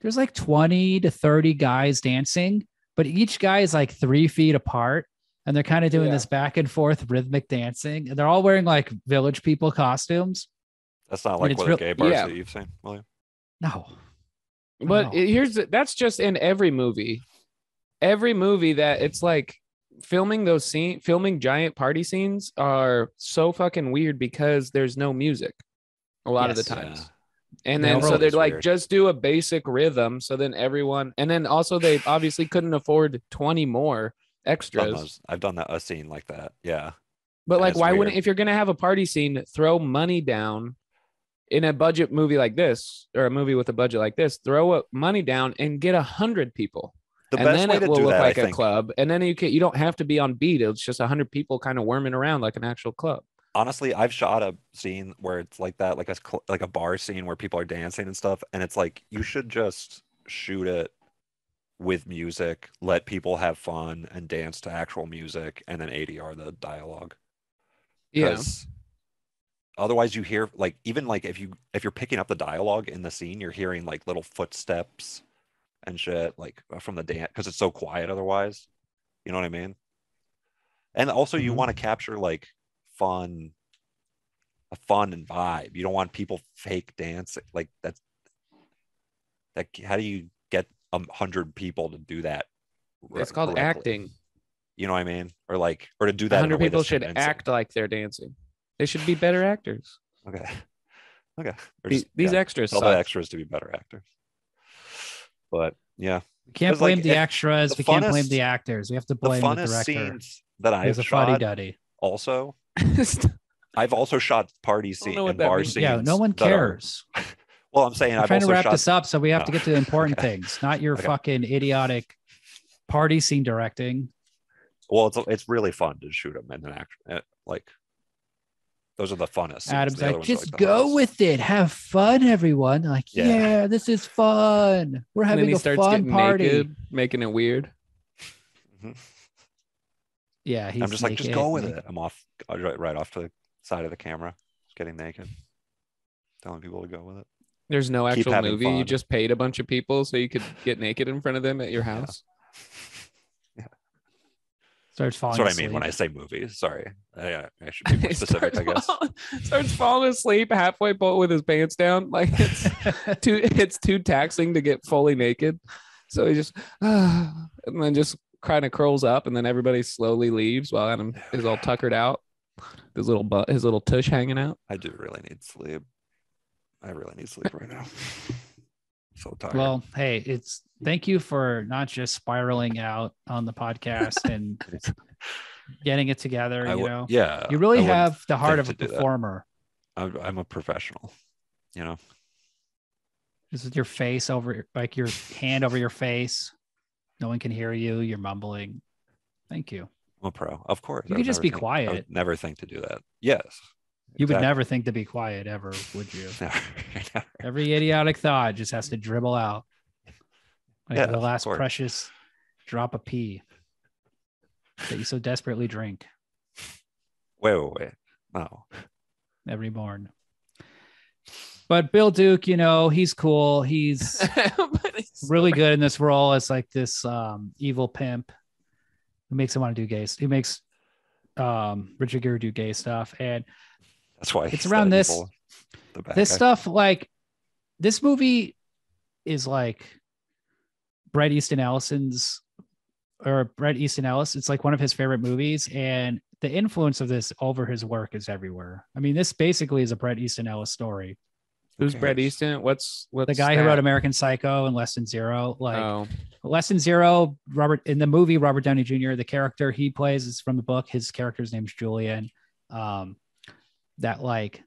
S3: there's like 20 to 30 guys dancing, but each guy is like three feet apart and they're kind of doing
S2: Yeah.
S3: this back and forth rhythmic dancing and they're all wearing like village people costumes.
S1: That's not like
S3: it's
S1: what
S3: real-
S1: gay bars
S2: yeah.
S1: that you've seen, William.
S3: No.
S2: But
S3: No.
S2: here's that's just in every movie. Every movie that it's like filming those scene filming giant party scenes are so fucking weird because there's no music a lot of the
S3: Yes.
S2: times. And
S3: The
S2: then so they'd
S1: is
S2: like
S1: weird.
S2: just do a basic rhythm. So then everyone, and then also they obviously couldn't afford 20 more extras.
S1: I've done that a scene like that. Yeah.
S2: But
S1: And
S2: like, why
S1: weird.
S2: wouldn't if you're gonna have a party scene, throw money down in a budget movie like this, or a movie with a budget like this, throw money down and get a hundred people.
S1: The
S2: and then it will look
S1: that,
S2: like
S1: I
S2: a
S1: think,
S2: club. And then you can you don't have to be on beat. It's just a hundred people kind of worming around like an actual club.
S1: honestly, I've shot a scene where it's like that, like a like a bar scene where people are dancing and stuff, and it's like you should just shoot it with music, let people have fun and dance to actual music, and then ADR the dialogue.
S2: Yeah.
S1: Otherwise, you hear like even like if you if you're picking up the dialogue in the scene, you're hearing like little footsteps and shit like uh, from the dance because it's so quiet otherwise. You know what I mean? And also, you
S3: Mhm.
S1: want to capture like fun, a fun and vibe. You don't want people fake dancing like that's that. How do you get a hundred people to do that?
S2: It's
S1: r-
S2: called
S1: correctly?
S2: acting.
S1: You know what I mean? Or like, or to do that.
S2: hundred people should
S1: convincing.
S2: act like they're dancing. They should be better actors.
S1: Okay. Okay.
S2: These,
S1: just,
S2: these
S1: yeah,
S2: extras suck.
S1: the extras to be better actors. But yeah,
S3: We can't
S1: 'Cause, like,
S3: blame the extras.
S1: the
S3: We can't blame the actors. We have to
S1: the
S3: blame the,
S1: funnest
S3: director.
S1: scenes that
S3: He's
S1: I've
S3: a fuddy
S1: shot
S3: duddy.
S1: also, I've also shot party scene and bar
S2: means.
S1: scenes.
S3: Yeah, no one
S1: that are-
S3: cares.
S1: well, I'm saying
S3: I'm
S1: I've
S3: trying to wrap
S1: shot.
S3: this up, so we have to get to the important
S1: okay.
S3: things, not your
S1: Okay.
S3: fucking idiotic party scene directing.
S1: Well, it's it's really fun to shoot them in an act. uh, Like those are the funnest.
S3: Adam's
S1: The
S3: like, just
S1: the
S3: go
S1: hardest."
S3: with it, have fun, everyone. Like,
S1: Yeah.
S3: yeah, this is fun. We're
S2: and then
S3: having
S2: he
S3: a
S2: starts
S3: fun
S2: getting
S3: party.
S2: naked, making it weird.
S1: Mhm.
S3: Yeah, he's
S1: I'm just like, just go with
S3: naked.
S1: it. I'm off uh, right, right off to the side of the camera, just getting naked, telling people to go with it.
S2: There's no
S1: Keep
S2: actual
S1: having
S2: movie. You just paid a bunch of people so you could get naked in front of them at your
S1: Yeah.
S2: House.
S3: Starts falling.
S1: That's what I mean when I say movies. Sorry, I, uh, I should be more
S2: He
S1: specific, I
S2: starts
S1: guess.
S2: fall- starts falling asleep halfway po- with his pants down. Like it's too it's too taxing to get fully naked. So he just and then just kind of curls up, and then everybody slowly leaves while Adam is all tuckered out, his little butt, his little tush hanging out.
S1: I do really need sleep. I really need sleep right now. So tired.
S3: Well, hey, it's thank you for not just spiraling out on the podcast and getting it together.
S1: I
S3: you know,
S1: yeah,
S3: you really
S1: I
S3: have the heart of a
S1: to do that.
S3: performer.
S1: I'm, I'm a professional. You know,
S3: Just with your face over, like your hand over your face. No one can hear you. You're mumbling. Thank you.
S1: I'm a pro. Of course,
S3: You could just be
S1: think- I
S3: quiet.
S1: would never think to do that. Yes.
S3: You would never think to be quiet ever, would you?
S1: Never, never.
S3: Every idiotic thought just has to dribble out. Like
S1: Yeah,
S3: the last precious drop of pee that you so desperately drink
S1: Wait, wait, wait. No.
S3: every morn. But Bill Duke, you know, he's cool. He's really good in this role as like this um, evil pimp who makes him want to do gay. Who makes um, Richard Gere do gay stuff, and
S1: That's why
S3: It's around this-
S1: evil, the
S3: this
S1: guy.
S3: stuff like this movie is like Bret Easton Ellison's or Bret Easton Ellis. It's like one of his favorite movies, and the influence of this over his work is everywhere. I mean, this basically is a Bret Easton Ellis story.
S2: Who's Bret
S1: cares?
S2: Easton? What's what's
S3: The guy who wrote American Psycho and Less Than Zero, like
S2: oh,
S3: Less Than Zero, Robert in the movie Robert Downey Jr. The character he plays is from the book. His character's name's Julian. Um, that like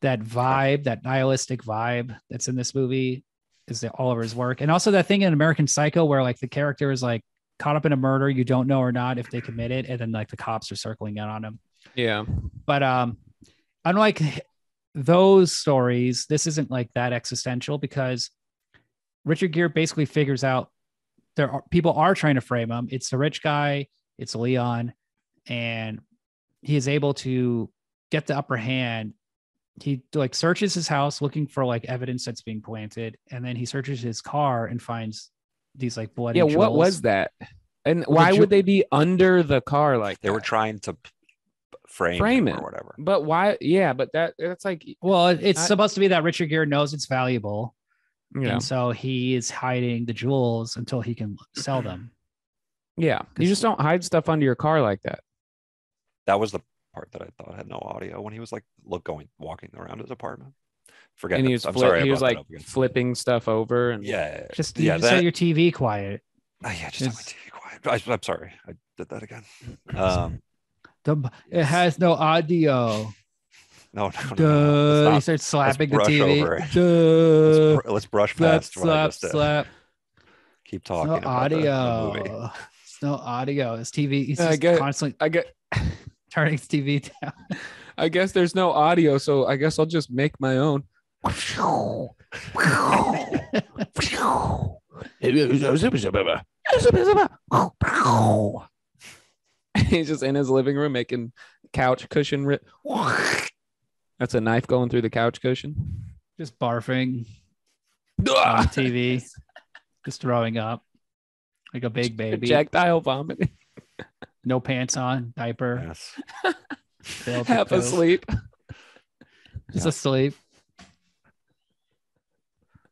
S3: that vibe, that nihilistic vibe that's in this movie is all over his work, and also that thing in American Psycho where like the character is like caught up in a murder you don't know or not if they commit it, and then like the cops are circling in on him.
S2: yeah.
S3: But um, unlike those stories, this isn't like that existential because Richard Gere basically figures out there are people are trying to frame him. It's the rich guy, it's Leon, and he is able to get the upper hand. He like searches his house looking for like evidence that's being planted, and then he searches his car and finds these like bloody.
S2: Yeah, what was that? And
S3: Well, the
S2: why
S3: ju-
S2: would they be under the car like
S1: They were trying to p- p- frame,
S2: Frame
S1: him
S2: it.
S1: or whatever.
S2: But why? Yeah, but that that's like you
S3: Well, it's
S2: I-
S3: supposed to be that Richard Gere knows it's valuable,
S2: know,
S3: and so he is hiding the jewels until he can sell them.
S2: yeah. You just don't hide stuff under your car like that.
S1: That was the part that I thought had no audio when he was like look going walking around his apartment. Forget.
S2: and he was
S1: I'm
S2: flip-
S1: sorry.
S2: He was like flipping stuff over and
S1: Yeah.
S3: Just you
S1: yeah.
S3: just
S1: That,
S3: set your TV quiet.
S1: oh, yeah. Just have my TV quiet. I, I'm sorry. I did that again. Um,
S3: The- It has no audio.
S1: No, no, no, no,
S3: Duh.
S1: no.
S3: He
S1: Let's,
S3: starts slapping the TV.
S1: over it.
S3: Duh.
S1: let's, br- let's brush
S3: Slap,
S1: past what I
S3: slap,
S1: just did.
S3: slap.
S1: Keep
S3: There's
S1: talking
S3: no
S1: about the- the,
S3: audio.
S1: movie.
S3: No audio. His TV. He's
S2: I get-
S3: constantly
S2: I get
S3: turning his TV down.
S2: I guess there's no audio, so I guess I'll just make my own. He's just in his living room making couch cushion. Ri- That's a knife going through the couch cushion.
S3: just barfing on TV, just throwing up like a big baby.
S2: Projectile vomiting.
S3: No pants on, diaper,
S1: Yes.
S2: Half
S3: poop,
S2: asleep.
S3: just
S1: Yeah.
S3: asleep.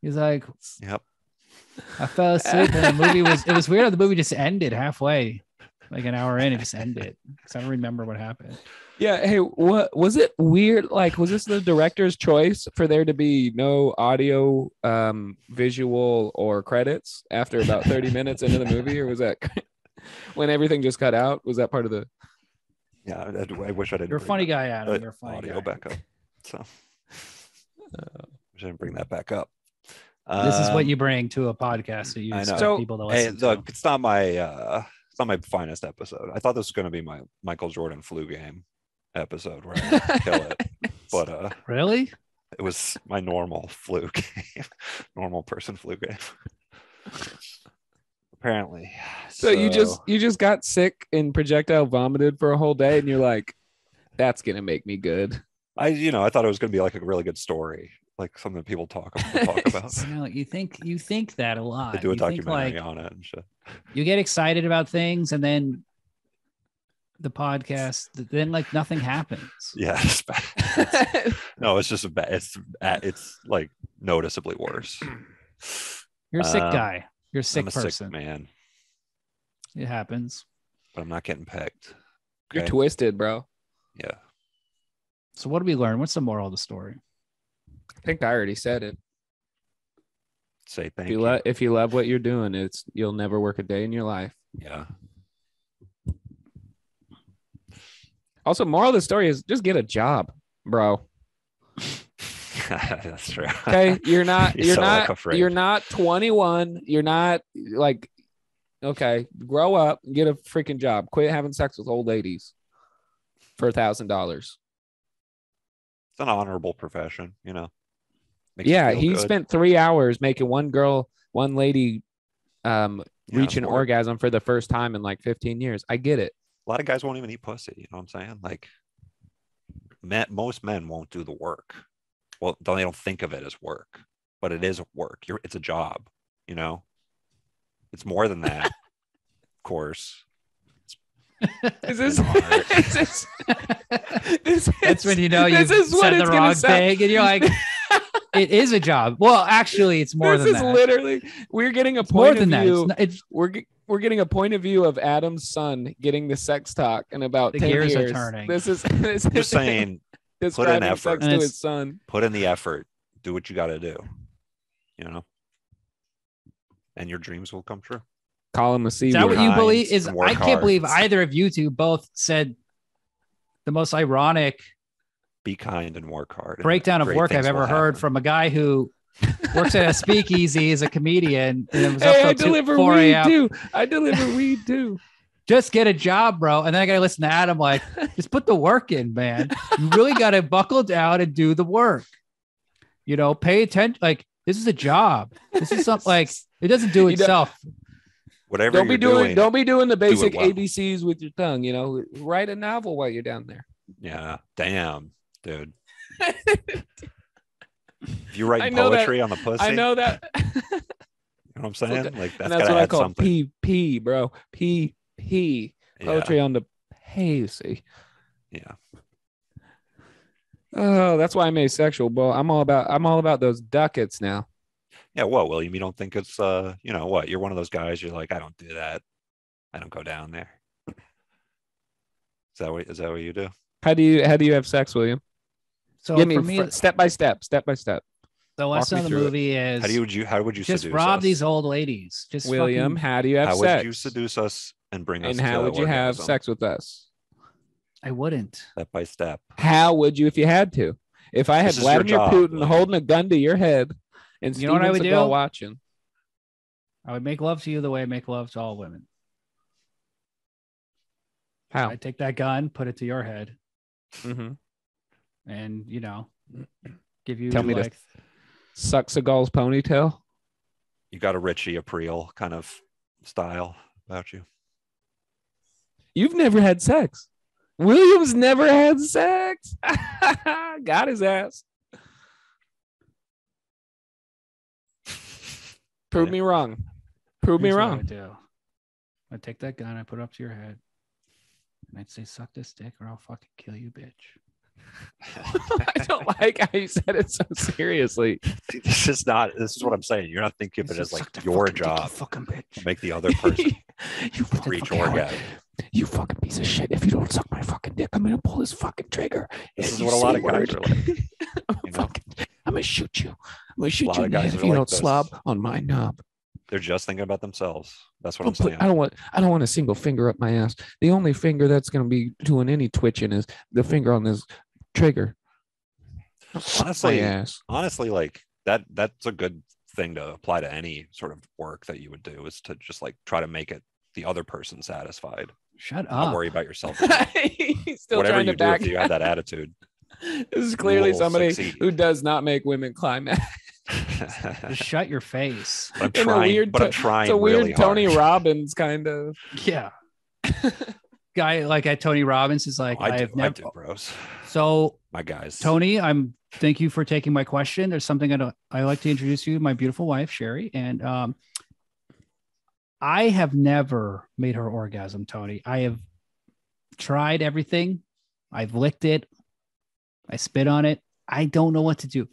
S3: He's like,
S1: Yep.
S3: I fell asleep, and the movie was. It was weird. how The movie just ended halfway, like an hour in. It just ended because I don't remember what happened.
S2: Yeah. Hey, what was it weird? Like, was this the director's choice for there to be no audio, um, visual, or credits after about 30 minutes into the movie? Or was that when everything just cut out? Was that part of the
S1: Yeah. I, I wish I didn't.
S3: You're a funny guy, Adam.
S1: uh,
S3: You're a funny
S1: audio
S3: guy.
S1: back up. So.
S2: Uh,
S1: wish I didn't bring that back up.
S3: This is what
S1: Um,
S3: you bring to a podcast that you
S1: I know.
S2: So-
S3: people to
S1: Hey,
S3: listen
S1: look, it's not my uh it's not my finest episode. I thought this was gonna be my Michael Jordan flu game episode where I kill it. But uh
S3: Really?
S1: it was my normal flu game. normal person flu game. Apparently.
S2: so you just you just got sick and projectile vomited for a whole day, and you're like, that's gonna make me good.
S1: I you know, I thought it was gonna be like a really good story, like something people talk, talk about.
S3: You know, you think you think that a lot.
S1: They do a
S3: you think
S1: documentary
S3: like
S1: on it and shit.
S3: you get excited about things, and then the podcast, then like nothing happens.
S1: Yeah, it's bad. no, it's just a bad. It's it's like noticeably worse.
S3: You're a sick
S1: Um,
S3: guy. You're a sick
S1: I'm a
S3: person.
S1: sick man,
S3: It happens.
S1: but I'm not getting pegged.
S2: You're twisted, bro.
S1: Yeah.
S3: So what do we learn? What's the moral of the story?
S2: I think I already said it.
S1: Say thank
S2: If you,
S1: you.
S2: lo- if you love what you're doing, it's you'll never work a day in your life.
S1: yeah.
S2: Also, moral of the story is just get a job, bro.
S1: That's true.
S2: Okay, you're not
S1: You
S2: you're
S1: like
S2: not
S1: a
S2: you're not 21. You're not like okay. Grow up, get a freaking job. Quit having sex with old ladies for a thousand dollars.
S1: It's an honorable profession, you know. Makes
S2: Yeah, he
S1: good.
S2: spent three hours making one girl, one lady, um,
S1: Yeah,
S2: reach an orgasm for the first time in like 15 years. I get it.
S1: A lot of guys won't even eat pussy. You know what I'm saying? Like, men, most men won't do the work. Well, they don't think of it as work, but it is work. You're, it's a job. You know, it's more than that. of course.
S2: Is this,
S1: An
S2: is this, this
S3: That's
S2: is-
S3: when you know you've
S2: is
S3: said
S2: it's
S3: the
S2: gonna
S3: wrong thing, and you're like, it is a job. Well, actually, it's more than that.
S2: this
S3: than
S2: is
S3: that.
S2: literally we're getting a
S3: It's more
S2: point
S3: than
S2: of
S3: that.
S2: view.
S3: It's, not- it's
S2: we're we're getting a point of view of Adam's son getting the sex talk in about
S3: The
S2: 10
S3: gears are
S2: years.
S3: turning.
S2: This is this
S1: I'm
S2: is
S1: just saying,
S2: describing
S1: effort.
S2: to his son.
S1: put in the effort. Do what you got to do. You know, and your dreams will come true.
S2: Call him a C
S3: is that what you believe? Is I can't
S1: hard.
S3: believe either of you two both said the most ironic
S1: Be kind and work hard.
S3: breakdown of work I've ever heard
S1: happen.
S3: from a guy who works at a speakeasy as a comedian and was
S2: Hey,
S3: till
S2: I deliver
S3: 4
S2: weed too. I deliver weed too.
S3: Just get a job, bro. And then I got to listen to Adam like, just put the work in, man. You really got to buckle down and do the work. You know, pay attention. Like, this is a job. This is something like it doesn't do itself.
S1: Whatever
S2: Don't be
S1: you're
S2: doing, don't be doing the
S1: it
S2: basic
S1: well.
S2: ABCs with your tongue. You know, write a novel while you're down there.
S1: Yeah. Damn, dude. If you write
S2: I know that-
S1: poetry on the pussy,
S2: I know that.
S1: you know what I'm saying? Like that's,
S2: and that's
S1: gotta
S2: what I call
S1: something.
S2: P P, bro. P P.
S1: Yeah,
S2: Poetry on the hazy.
S1: yeah.
S2: Oh, that's why I'm asexual, bro. I'm all about I'm all about those ducats now.
S1: Yeah. What, William? You don't think it's uh, you know what? You're one of those guys. You're like, I don't do that. I don't go down there. Is that what is that what you do?
S2: How do you how do you have sex, William?
S3: So
S2: Give me
S3: for me,
S2: fr- step by step, step by step.
S3: the
S2: walk
S3: lesson
S2: me
S3: of the
S2: through it.
S3: movie is
S1: How do you would you how would you
S3: just
S1: seduce
S3: rob
S1: us?
S3: these old ladies. Just
S2: William,
S3: fucking-
S2: how do you have
S1: how
S2: sex?
S1: would you seduce us and bring us
S2: and how
S1: to
S2: would you have
S1: orgasm?
S2: sex with us?
S3: I wouldn't.
S1: step by step.
S2: How would you if you had to? If I had
S1: This is your
S2: Vladimir
S1: job,
S2: Putin
S1: like-
S2: holding a gun to your head and
S3: You know what I
S2: Steven
S3: would
S2: Seagal
S3: do?
S2: watching,
S3: I would make love to you the way I make love to all women.
S2: how?
S3: I take that gun, put it to your head,
S2: hmm
S3: and you know, give you
S2: Tell me to-
S3: like
S2: Suck Seagal's ponytail.
S1: You got a Richie Aprile kind of style about you.
S2: You've never had sex. Williams never had sex. Got his ass. Prove me wrong. Prove me
S3: Here's what I
S2: wrong.
S3: would do. I'd take that gun, I put it up to your head, and I'd say, "Suck this dick, or I'll fucking kill you, bitch."
S2: I don't like how you said it so seriously.
S1: See, this is not. This is what I'm saying. You're not thinking of it as like your
S3: fucking dick, you
S1: job
S3: fucking bitch.
S1: make the other person
S2: you fucking
S1: reach
S2: fucking
S1: orgasm.
S2: You fucking piece of shit. If you don't suck my fucking dick, I'm gonna pull this fucking trigger.
S1: This is what a lot of guys
S2: word.
S1: are like.
S2: I'm,
S1: you know?
S2: fucking, I'm gonna shoot you. I'm gonna shoot you in the head if you
S1: like
S2: don't
S1: this.
S2: slob on my knob.
S1: They're just thinking about themselves. That's what
S2: Don't
S1: I'm
S2: put-
S1: saying.
S2: I don't want. I don't want a single finger up my ass. The only finger that's gonna be doing any twitching is the finger on this trigger.
S1: Honestly, honestly, like that. That's a good thing to apply to any sort of work that you would do. Is to just like try to make it the other person satisfied.
S3: Shut
S1: Not
S3: up.
S1: worry about yourself.
S2: He's still
S1: Whatever
S2: trying
S1: you
S2: to
S1: do,
S2: back.
S1: if you have that attitude,
S2: this is clearly somebody
S1: succeed.
S2: who does not make women climax.
S3: Just shut your face.
S1: But I'm
S2: In
S1: trying.
S2: weird
S1: but I'm trying.
S2: It's a weird
S1: really
S2: Tony
S1: hard.
S2: Robbins kind of.
S3: Yeah. Guy like at Tony Robbins is like,
S1: I
S3: I,
S1: do,
S3: have
S1: I
S3: never.
S1: do, bros.
S3: So
S1: My guys.
S3: Tony, I'm thank you for taking my question. There's something I don't, I like to introduce you, to my beautiful wife Sherry, and um, I have never made her orgasm. Tony, I have tried everything. I've licked it. I spit on it. I don't know what to do.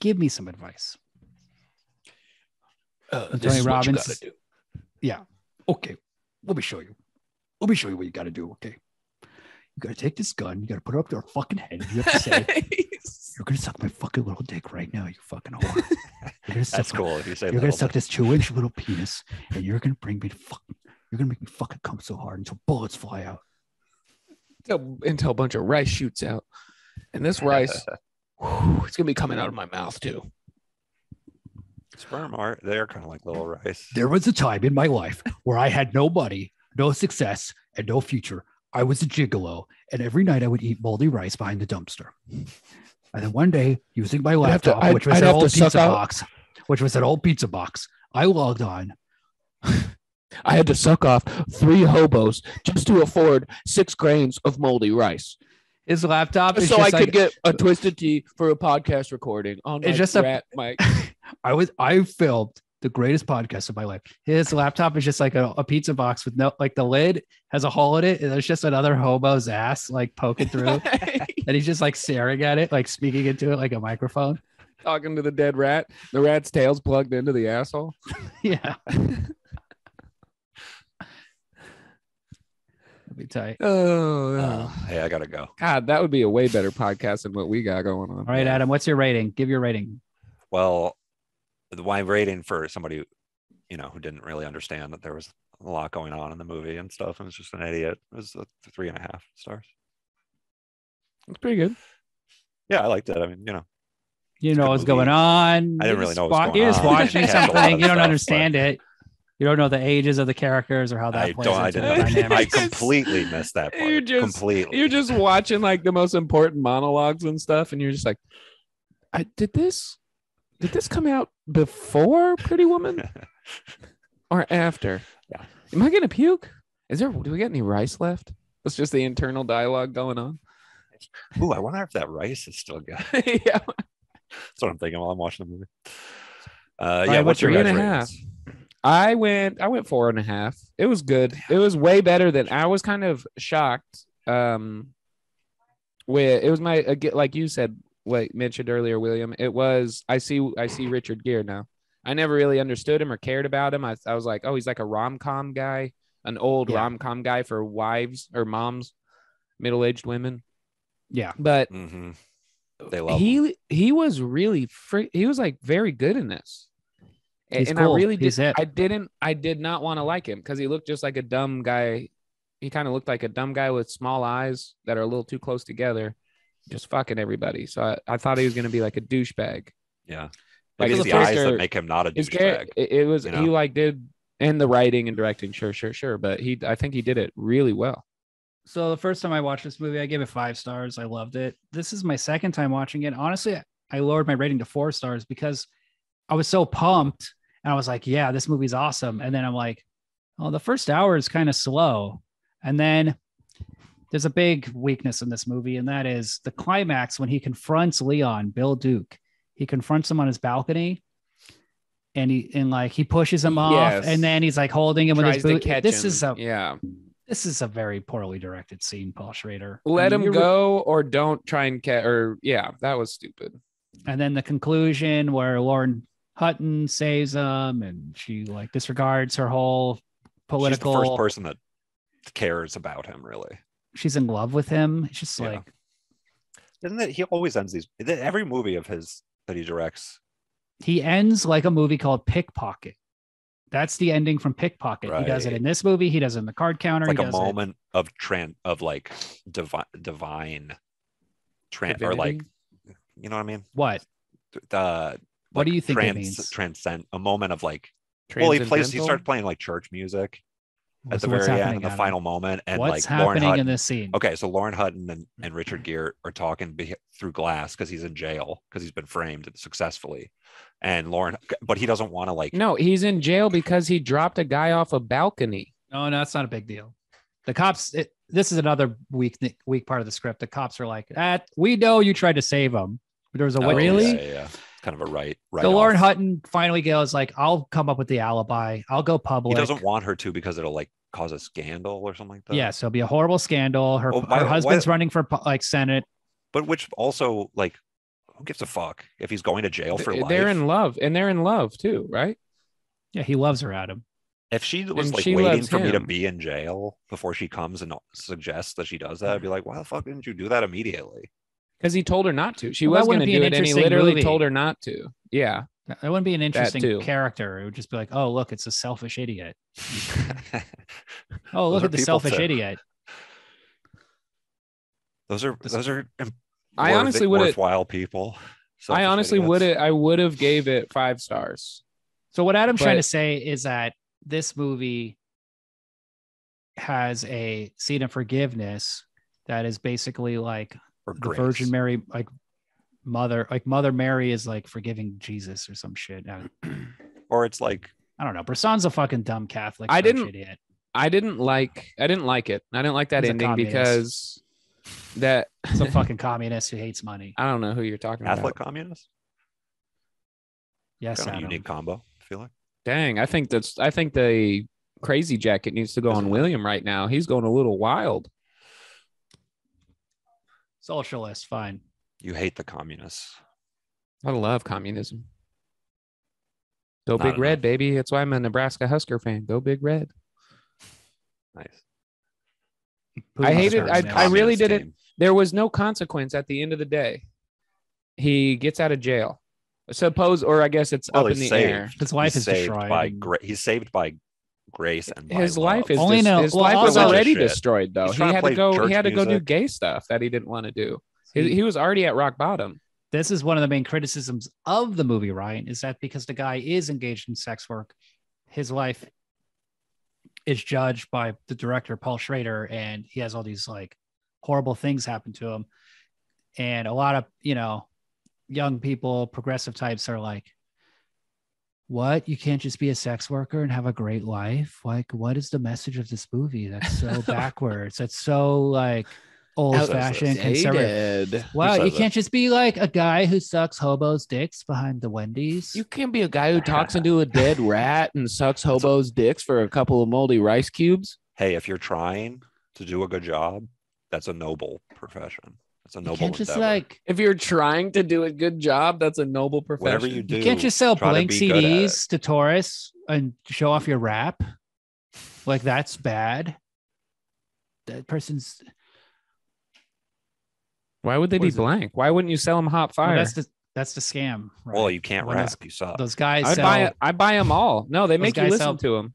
S3: Give me some advice.
S2: Uh,
S3: And Tony Robbins. Yeah. Okay. Let me show you. Let me show you what you got to do. Okay. You got to take this gun. You got to put it up to her fucking head. You have to say, "You're gonna suck my fucking little dick right now, you fucking whore." You're gonna suck
S1: That's
S3: my-
S1: cool. If you say
S3: You're gonna suck this two-inch little penis, and you're gonna bring me to fucking. You're gonna make me fucking come so hard until bullets fly out.
S2: until, until a bunch of rice shoots out. And this rice, whew, it's gonna be coming out of my mouth too.
S1: Sperm are they're kind of like little rice.
S3: There was a time in my life where I had no money, no success, and no future. I was a gigolo, and every night I would eat moldy rice behind the dumpster. And then one day, using my
S2: to-
S3: laptop,
S2: I'd-
S3: which was
S2: I'd
S3: an old pizza
S2: out-
S3: box, which was an old pizza box, I logged on.
S2: I had to suck off three hobos just to afford six grains of moldy rice,
S3: His laptop is
S2: so I
S3: just
S2: could get a twisted tea for a podcast recording on my
S3: It's just a-
S2: rat mic.
S3: I was I filmed the greatest podcast of my life. His laptop is just like a, a pizza box with no like the lid has a hole in it, and there's just another hobo's ass like poking through, and he's just like staring at it, like speaking into it like a microphone.
S2: Talking to the dead rat. The rat's tail's plugged into the asshole.
S3: Yeah. That'd be tight.
S2: Oh,
S1: Uh, hey, I gotta go.
S2: God, that would be a way better podcast than what we got going on.
S3: All right, Adam, what's your rating? Give your rating.
S1: Well, the wine rating for somebody, you know, who didn't really understand that there was a lot going on in the movie and stuff, and was just an idiot. It was three and a half stars.
S2: It's pretty good.
S1: Yeah, I liked it. I mean, you know,
S3: You know what's
S1: movie.
S3: going on.
S1: I didn't really know
S3: wa- You're just watching
S1: Catch a lot of
S3: something. You don't
S1: stuff, but-
S3: understand it. You don't know the ages of the characters or how that
S1: I
S3: plays
S1: don't. I
S3: into the
S1: didn't. I completely missed that part.
S2: You're just-
S1: completely.
S2: You're just watching like the most important monologues and stuff, and you're just like, I did this. Did this come out before Pretty Woman or after?
S1: Yeah.
S2: Am I gonna puke? Is there? Do we get any rice left? It's just the internal dialogue going on.
S1: Ooh, I wonder if that rice is still good.
S2: yeah.
S1: That's what I'm thinking while I'm watching the movie. Uh, yeah,
S3: what's
S1: what's your
S2: three and a
S1: ratings?
S2: I went I went four and a half. It was good. It was way better than I was kind of shocked. Um where it was my like you said, what mentioned earlier, William. It was I see I see Richard Gere now. I never really understood him or cared about him. I, I was like, oh, he's like a rom com guy, an old
S3: Yeah.
S2: rom com guy for wives or moms, middle aged women.
S3: yeah.
S2: But
S1: mm-hmm. They love him.
S2: he he was really free, he was like very good in this
S3: He's
S2: and
S3: cool.
S2: i really did
S3: it.
S2: i didn't i did not want to like him because he looked just like a dumb guy he kind of looked like a dumb guy with small eyes that are a little too close together, just fucking everybody. So I, I thought he was gonna be like a douchebag.
S1: Yeah.
S2: Like
S1: Like it's
S2: his
S1: the eyes that make him not a
S2: His
S1: douchebag.
S2: it, it was
S1: you
S2: he like did and the writing and directing, sure, sure, sure. But he, I think he did it really well.
S3: So the first time I watched this movie, I gave it five stars. I loved it. This is my second time watching it. Honestly, I lowered my rating to four stars because I was so pumped and I was like, yeah, this movie's awesome. And then I'm like, oh, the first hour is kind of slow. And then there's a big weakness in this movie, and that is the climax when he confronts Leon, Bill Duke. He confronts him on his balcony. And he and like he pushes him off,
S2: Yes.
S3: and then he's like holding him with his
S2: to
S3: boot.
S2: catch
S3: This
S2: him.
S3: is a
S2: yeah.
S3: this is a very poorly directed scene, Paul Schrader. I
S2: Let
S3: mean,
S2: him go or don't try and catch. Or yeah, that was stupid.
S3: And then the conclusion where Lauren Hutton saves him and she like disregards her whole political
S1: She's the first person that cares about him, really.
S3: She's in love with him. It's just
S1: Yeah.
S3: like
S1: Isn't it? He always ends these. Every movie of his that he directs.
S3: he ends like a movie called Pickpocket. That's the ending from Pickpocket. He does it in this movie. He does it in the card counter.
S1: It's like
S3: he
S1: a
S3: does it-
S1: moment of tran of like divine, divine, tran or like you know what I mean.
S3: What?
S1: The
S3: What do you think it
S1: trans,
S3: means?
S1: Transcend a moment of like. Well, he plays. He starts playing like church music at
S3: So
S1: the very end,
S3: happening,
S1: in the
S3: Adam?
S1: final moment, and
S3: What's
S1: like Lauren
S3: happening
S1: Hutton.
S3: in this scene?
S1: Okay, so Lauren Hutton and, and Richard mm. Gere are talking be- through glass because he's in jail because he's been framed successfully, and Lauren, but he doesn't want to like.
S2: No, he's in jail because he dropped a guy off a balcony.
S3: No, no, it's not a big deal. The cops. It, this is another weak weak part of the script. The cops are like, "That we know you tried to save him." There was a
S1: Oh,
S3: witness. Really?
S1: yeah, yeah. Kind of a right. right
S3: So Lauren. Hutton finally goes like, "I'll come up with the alibi. I'll go public."
S1: He doesn't want her to because it'll like cause a scandal or something like that.
S3: Yes, it'll be a horrible scandal. Her,
S1: Well, why-
S3: her husband's
S1: why-
S3: running for like Senate.
S1: But which also like, who gives a fuck if he's going to jail for life?
S2: They're in love, and they're in love too, right?
S3: Yeah, he loves her, Adam.
S1: if she was
S2: and
S1: like
S2: she
S1: waiting
S2: loves
S1: for me to be in jail before she comes and suggests that she does that, I'd be like, why the fuck didn't you do that immediately?
S2: Because he told her not to. She
S3: Well, that
S2: was going to do
S3: an
S2: it, and he literally
S3: movie.
S2: told her not to. Yeah.
S3: That wouldn't be an interesting character. It would just be like, "Oh, look, it's a selfish idiot. Oh, look at the selfish
S1: too.
S3: idiot."
S1: those are those are
S2: I honestly would've-
S1: worthwhile people.
S2: I honestly would have. I would have gave it five stars.
S3: So what Adam's trying to say is that this movie has a scene of forgiveness that is basically like
S1: Or
S3: the
S1: grace.
S3: Virgin Mary, like mother, like Mother Mary is like forgiving Jesus or some shit.
S1: Or it's like
S3: I don't know. Bresson's a fucking dumb Catholic.
S2: I didn't-
S3: idiot.
S2: I didn't like. I didn't like it. I didn't like that
S3: He's
S2: ending because that
S3: He's a fucking communist who hates money.
S2: I don't know who you're talking
S1: Catholic
S2: about.
S1: Catholic communist.
S3: Yes,
S1: Kind of
S3: Adam.
S1: unique combo. I feel like.
S2: Dang, I think that's. I think the crazy jacket needs to go on William right now. He's going a little wild.
S3: Socialist, fine.
S1: You hate the communists.
S2: I love communism. Go
S1: Not
S2: big red, baby. That's why I'm a Nebraska Husker fan. Go big red.
S1: Nice.
S2: I hated-
S3: Huskers,
S2: I- I really did it-
S1: team.
S2: There was no consequence at the end of the day. He gets out of jail. Suppose, or I guess it's
S1: Well,
S2: up in the
S1: saved.
S2: air.
S3: His life
S1: he's
S3: is
S1: saved
S3: destroyed.
S1: by
S3: and-
S1: he's saved by grace and by
S2: His life
S1: love.
S2: is
S3: Only
S2: dis-
S3: no-
S2: his
S3: well,
S2: life was already
S1: Shit.
S2: destroyed though. He
S1: trying to
S2: had to go. He had to go do gay stuff that he didn't want to do. He, he was already at rock bottom.
S3: this is one of the main criticisms of the movie, Ryan, is that because the guy is engaged in sex work, his life is judged by the director, Paul Schrader, and he has all these like horrible things happen to him. And a lot of, you know, young people, progressive types are like, what? You can't just be a sex worker and have a great life? Like, what is the message of this movie? That's so backwards. That's so like old fashioned, conservative. Wow, you can't just be like a guy who sucks hobos' dicks behind the Wendy's.
S2: You can't be a guy who talks into a dead rat and sucks hobos' dicks for a couple of moldy rice cubes.
S1: Hey, if you're trying to do a good job, that's a noble profession. That's a
S3: You
S1: noble
S3: can't just
S1: endeavor.
S3: like
S2: If you're trying to do a good job, that's a noble profession.
S1: Whatever you do,
S3: you can't just sell
S1: try to
S3: blank
S1: be good at it.
S3: CDs to tourists and show off your rap. Like that's bad. That person's
S2: Why would they
S3: What
S2: be
S3: is it?
S2: blank? Why wouldn't you sell them hot
S3: well,
S2: fire?
S3: that's the that's the scam. Right?
S1: Well, you can't
S3: When
S1: rap.
S3: those-
S1: You suck.
S3: Those guys
S2: I'd
S3: sell.
S2: buy I buy them all. No, they make you listen
S3: sell-
S2: to them.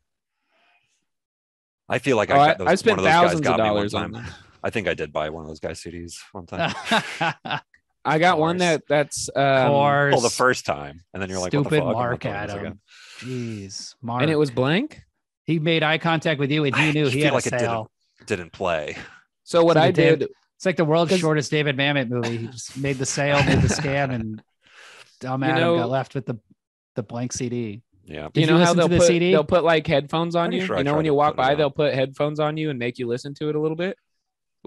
S1: I feel like
S2: Oh,
S1: I,
S2: I,
S1: got those,
S2: I spent
S1: one of those guys
S2: thousands of
S1: got me one
S2: dollars on
S1: time.
S2: them.
S1: I think I did buy one of those guys CDs one time.
S2: I got one that that's um,
S3: course.
S1: well, the first time, and then you're like, what the
S3: Stupid
S1: fuck? I'm not
S3: Mark
S1: this
S3: Adam.
S1: again.
S3: Jeez, Mark.
S2: and it was blank.
S3: he made eye contact with you, and he
S1: I
S3: knew
S1: just
S3: he
S1: feel
S3: had
S1: like
S3: a
S1: it
S3: sale.
S1: Didn't play.
S2: So what
S3: So
S2: I
S3: they did-
S2: did,
S3: It's like the world's
S2: 'Cause-
S3: shortest David Mamet movie. He just made the sale, made the scam, and dumb
S2: You
S3: Adam
S2: know-
S3: got left with the the blank CD.
S1: Yeah.
S3: Did
S2: you
S3: you
S2: know how
S3: listen
S2: they'll
S3: to the
S2: put
S3: CD?
S2: they'll put like headphones on
S1: Pretty
S2: you.
S1: sure I
S2: you know
S1: tried
S2: when
S1: to
S2: you walk
S1: put it
S2: by,
S1: on.
S2: they'll put headphones on you and make you listen to it a little bit.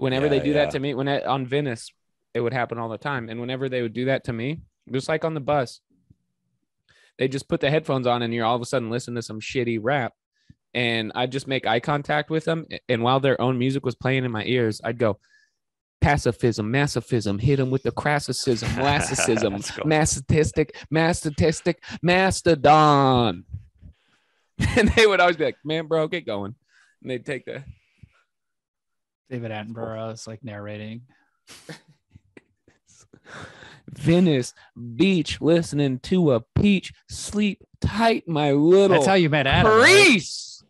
S2: Whenever they do
S1: yeah.
S2: that to me, when I, on Venice, it would happen all the time. And whenever they would do that to me, just like on the bus, they just put the headphones on and you're all of a sudden listening to some shitty rap. And I'd just make eye contact with them. And while their own music was playing in my ears, I'd go, pacifism, massifism, hit them with the crassicism, lassicism,
S1: cool.
S2: masochistic, mastotistic, mastodon. And they would always be like, man, bro, get going. And they'd take the
S3: David Attenborough is like narrating.
S2: Venice Beach listening to a peach. Sleep tight, my little
S3: That's how you met Adam. right?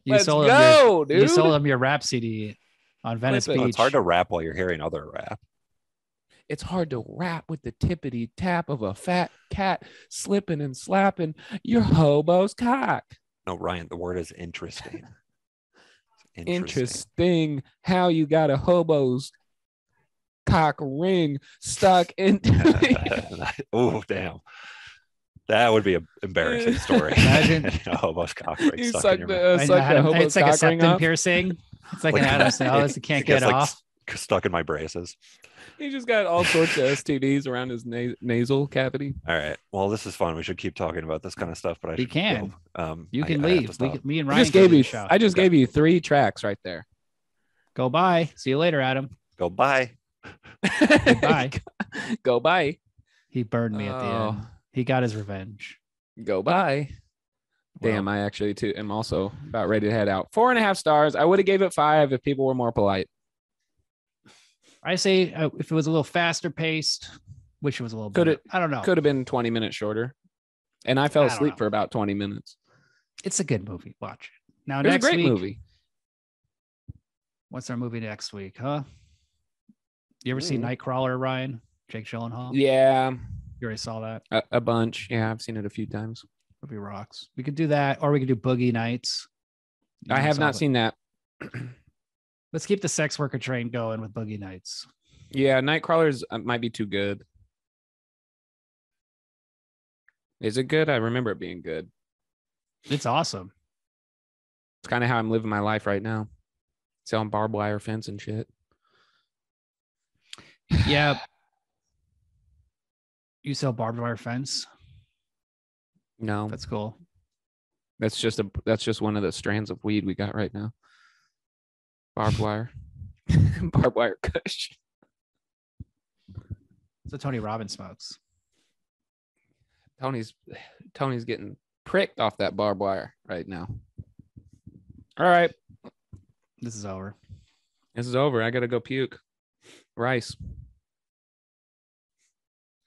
S3: You
S2: Let's
S3: sold him
S2: go, dude.
S3: You sold him your rap CD on Venice
S2: Flip it.
S3: Beach.
S1: It's hard to rap while you're hearing other rap.
S2: it's hard to rap with the tippity tap of a fat cat slipping and slapping your hobo's cock.
S1: No, Ryan, the word is interesting. It's
S2: Interesting how you got a hobo's cock ring stuck in.
S1: oh, damn. That would be an embarrassing story.
S3: Imagine-
S1: a hobo's cock ring
S2: you
S1: stuck in your
S2: the,
S1: mouth.
S2: uh,
S3: I know
S2: the hobo's
S3: it's like a
S2: cock ring
S3: septum piercing. It's like,
S1: Like-
S3: an Adam Sandler. Oh, this can't
S1: It gets,
S3: get
S1: like,
S3: off.
S1: S- Stuck in my braces.
S2: He just got all sorts of STDs around his na- nasal cavity.
S1: All right. Well, this is fun. We should keep talking about this kind of stuff, but I
S3: We
S1: should
S3: can.
S1: go. Um,
S3: You
S1: I-
S3: can
S1: I have to
S3: leave. We,
S1: stop.
S3: can- me and
S2: I
S3: Ryan
S2: just
S3: can
S2: gave
S3: do
S2: you.
S3: the show.
S2: I just
S1: Okay.
S2: gave you three tracks right there.
S3: Go bye. See you later, Adam.
S1: Go bye.
S3: Goodbye.
S2: Go bye.
S3: He burned me at the
S2: Oh.
S3: end. He got his revenge.
S2: Go bye. Damn,
S3: Well,
S2: I actually too am also about ready to head out. Four and a half stars. I would have gave it five if people were more polite.
S3: I say uh, if it was a little faster paced, wish it was a little
S2: Could
S3: better.
S2: it-
S3: I don't know.
S2: Could have been 20 minutes shorter. And I fell
S3: I
S2: asleep
S3: know.
S2: for about 20 minutes.
S3: It's a good movie. Watch it. Now
S2: It a
S3: next
S2: great
S3: week,
S2: movie.
S3: what's our movie next week, huh? You ever see
S2: Mm.
S3: Nightcrawler, Ryan? Jake Gyllenhaal.
S2: Yeah,
S3: You already saw that.
S2: a, a bunch. Yeah, I've seen it a few times.
S3: Movie rocks. We could do that, or we could do Boogie Nights. You
S2: I have not
S3: that.
S2: seen that.
S3: Let's keep the sex worker train going with Boogie Nights.
S2: Yeah, Nightcrawlers uh, might be too good. Is it good? I remember it being good.
S3: It's awesome.
S2: It's kind of how I'm living my life right now. Selling barbed wire fence and shit.
S3: Yeah. you sell barbed wire fence.
S2: No,
S3: That's cool.
S2: that's just a that's just one of the strands of weed we got right now. Barbed wire. barbed wire kush.
S3: So Tony Robbins smokes.
S2: Tony's Tony's getting pricked off that barbed wire right now. All right.
S3: This is over.
S2: This is over. I gotta go puke. Rice.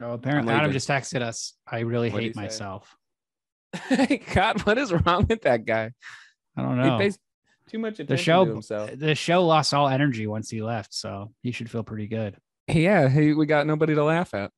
S3: Oh, apparently Adam just texted us. I really
S2: What'd
S3: hate
S2: say?
S3: myself.
S2: God, what is wrong with that guy?
S3: I don't
S2: He
S3: know.
S2: Pays too much attention
S3: The show,
S2: to himself.
S3: the show lost all energy once he left, so he should feel pretty good.
S2: Yeah, he, we got nobody to laugh at.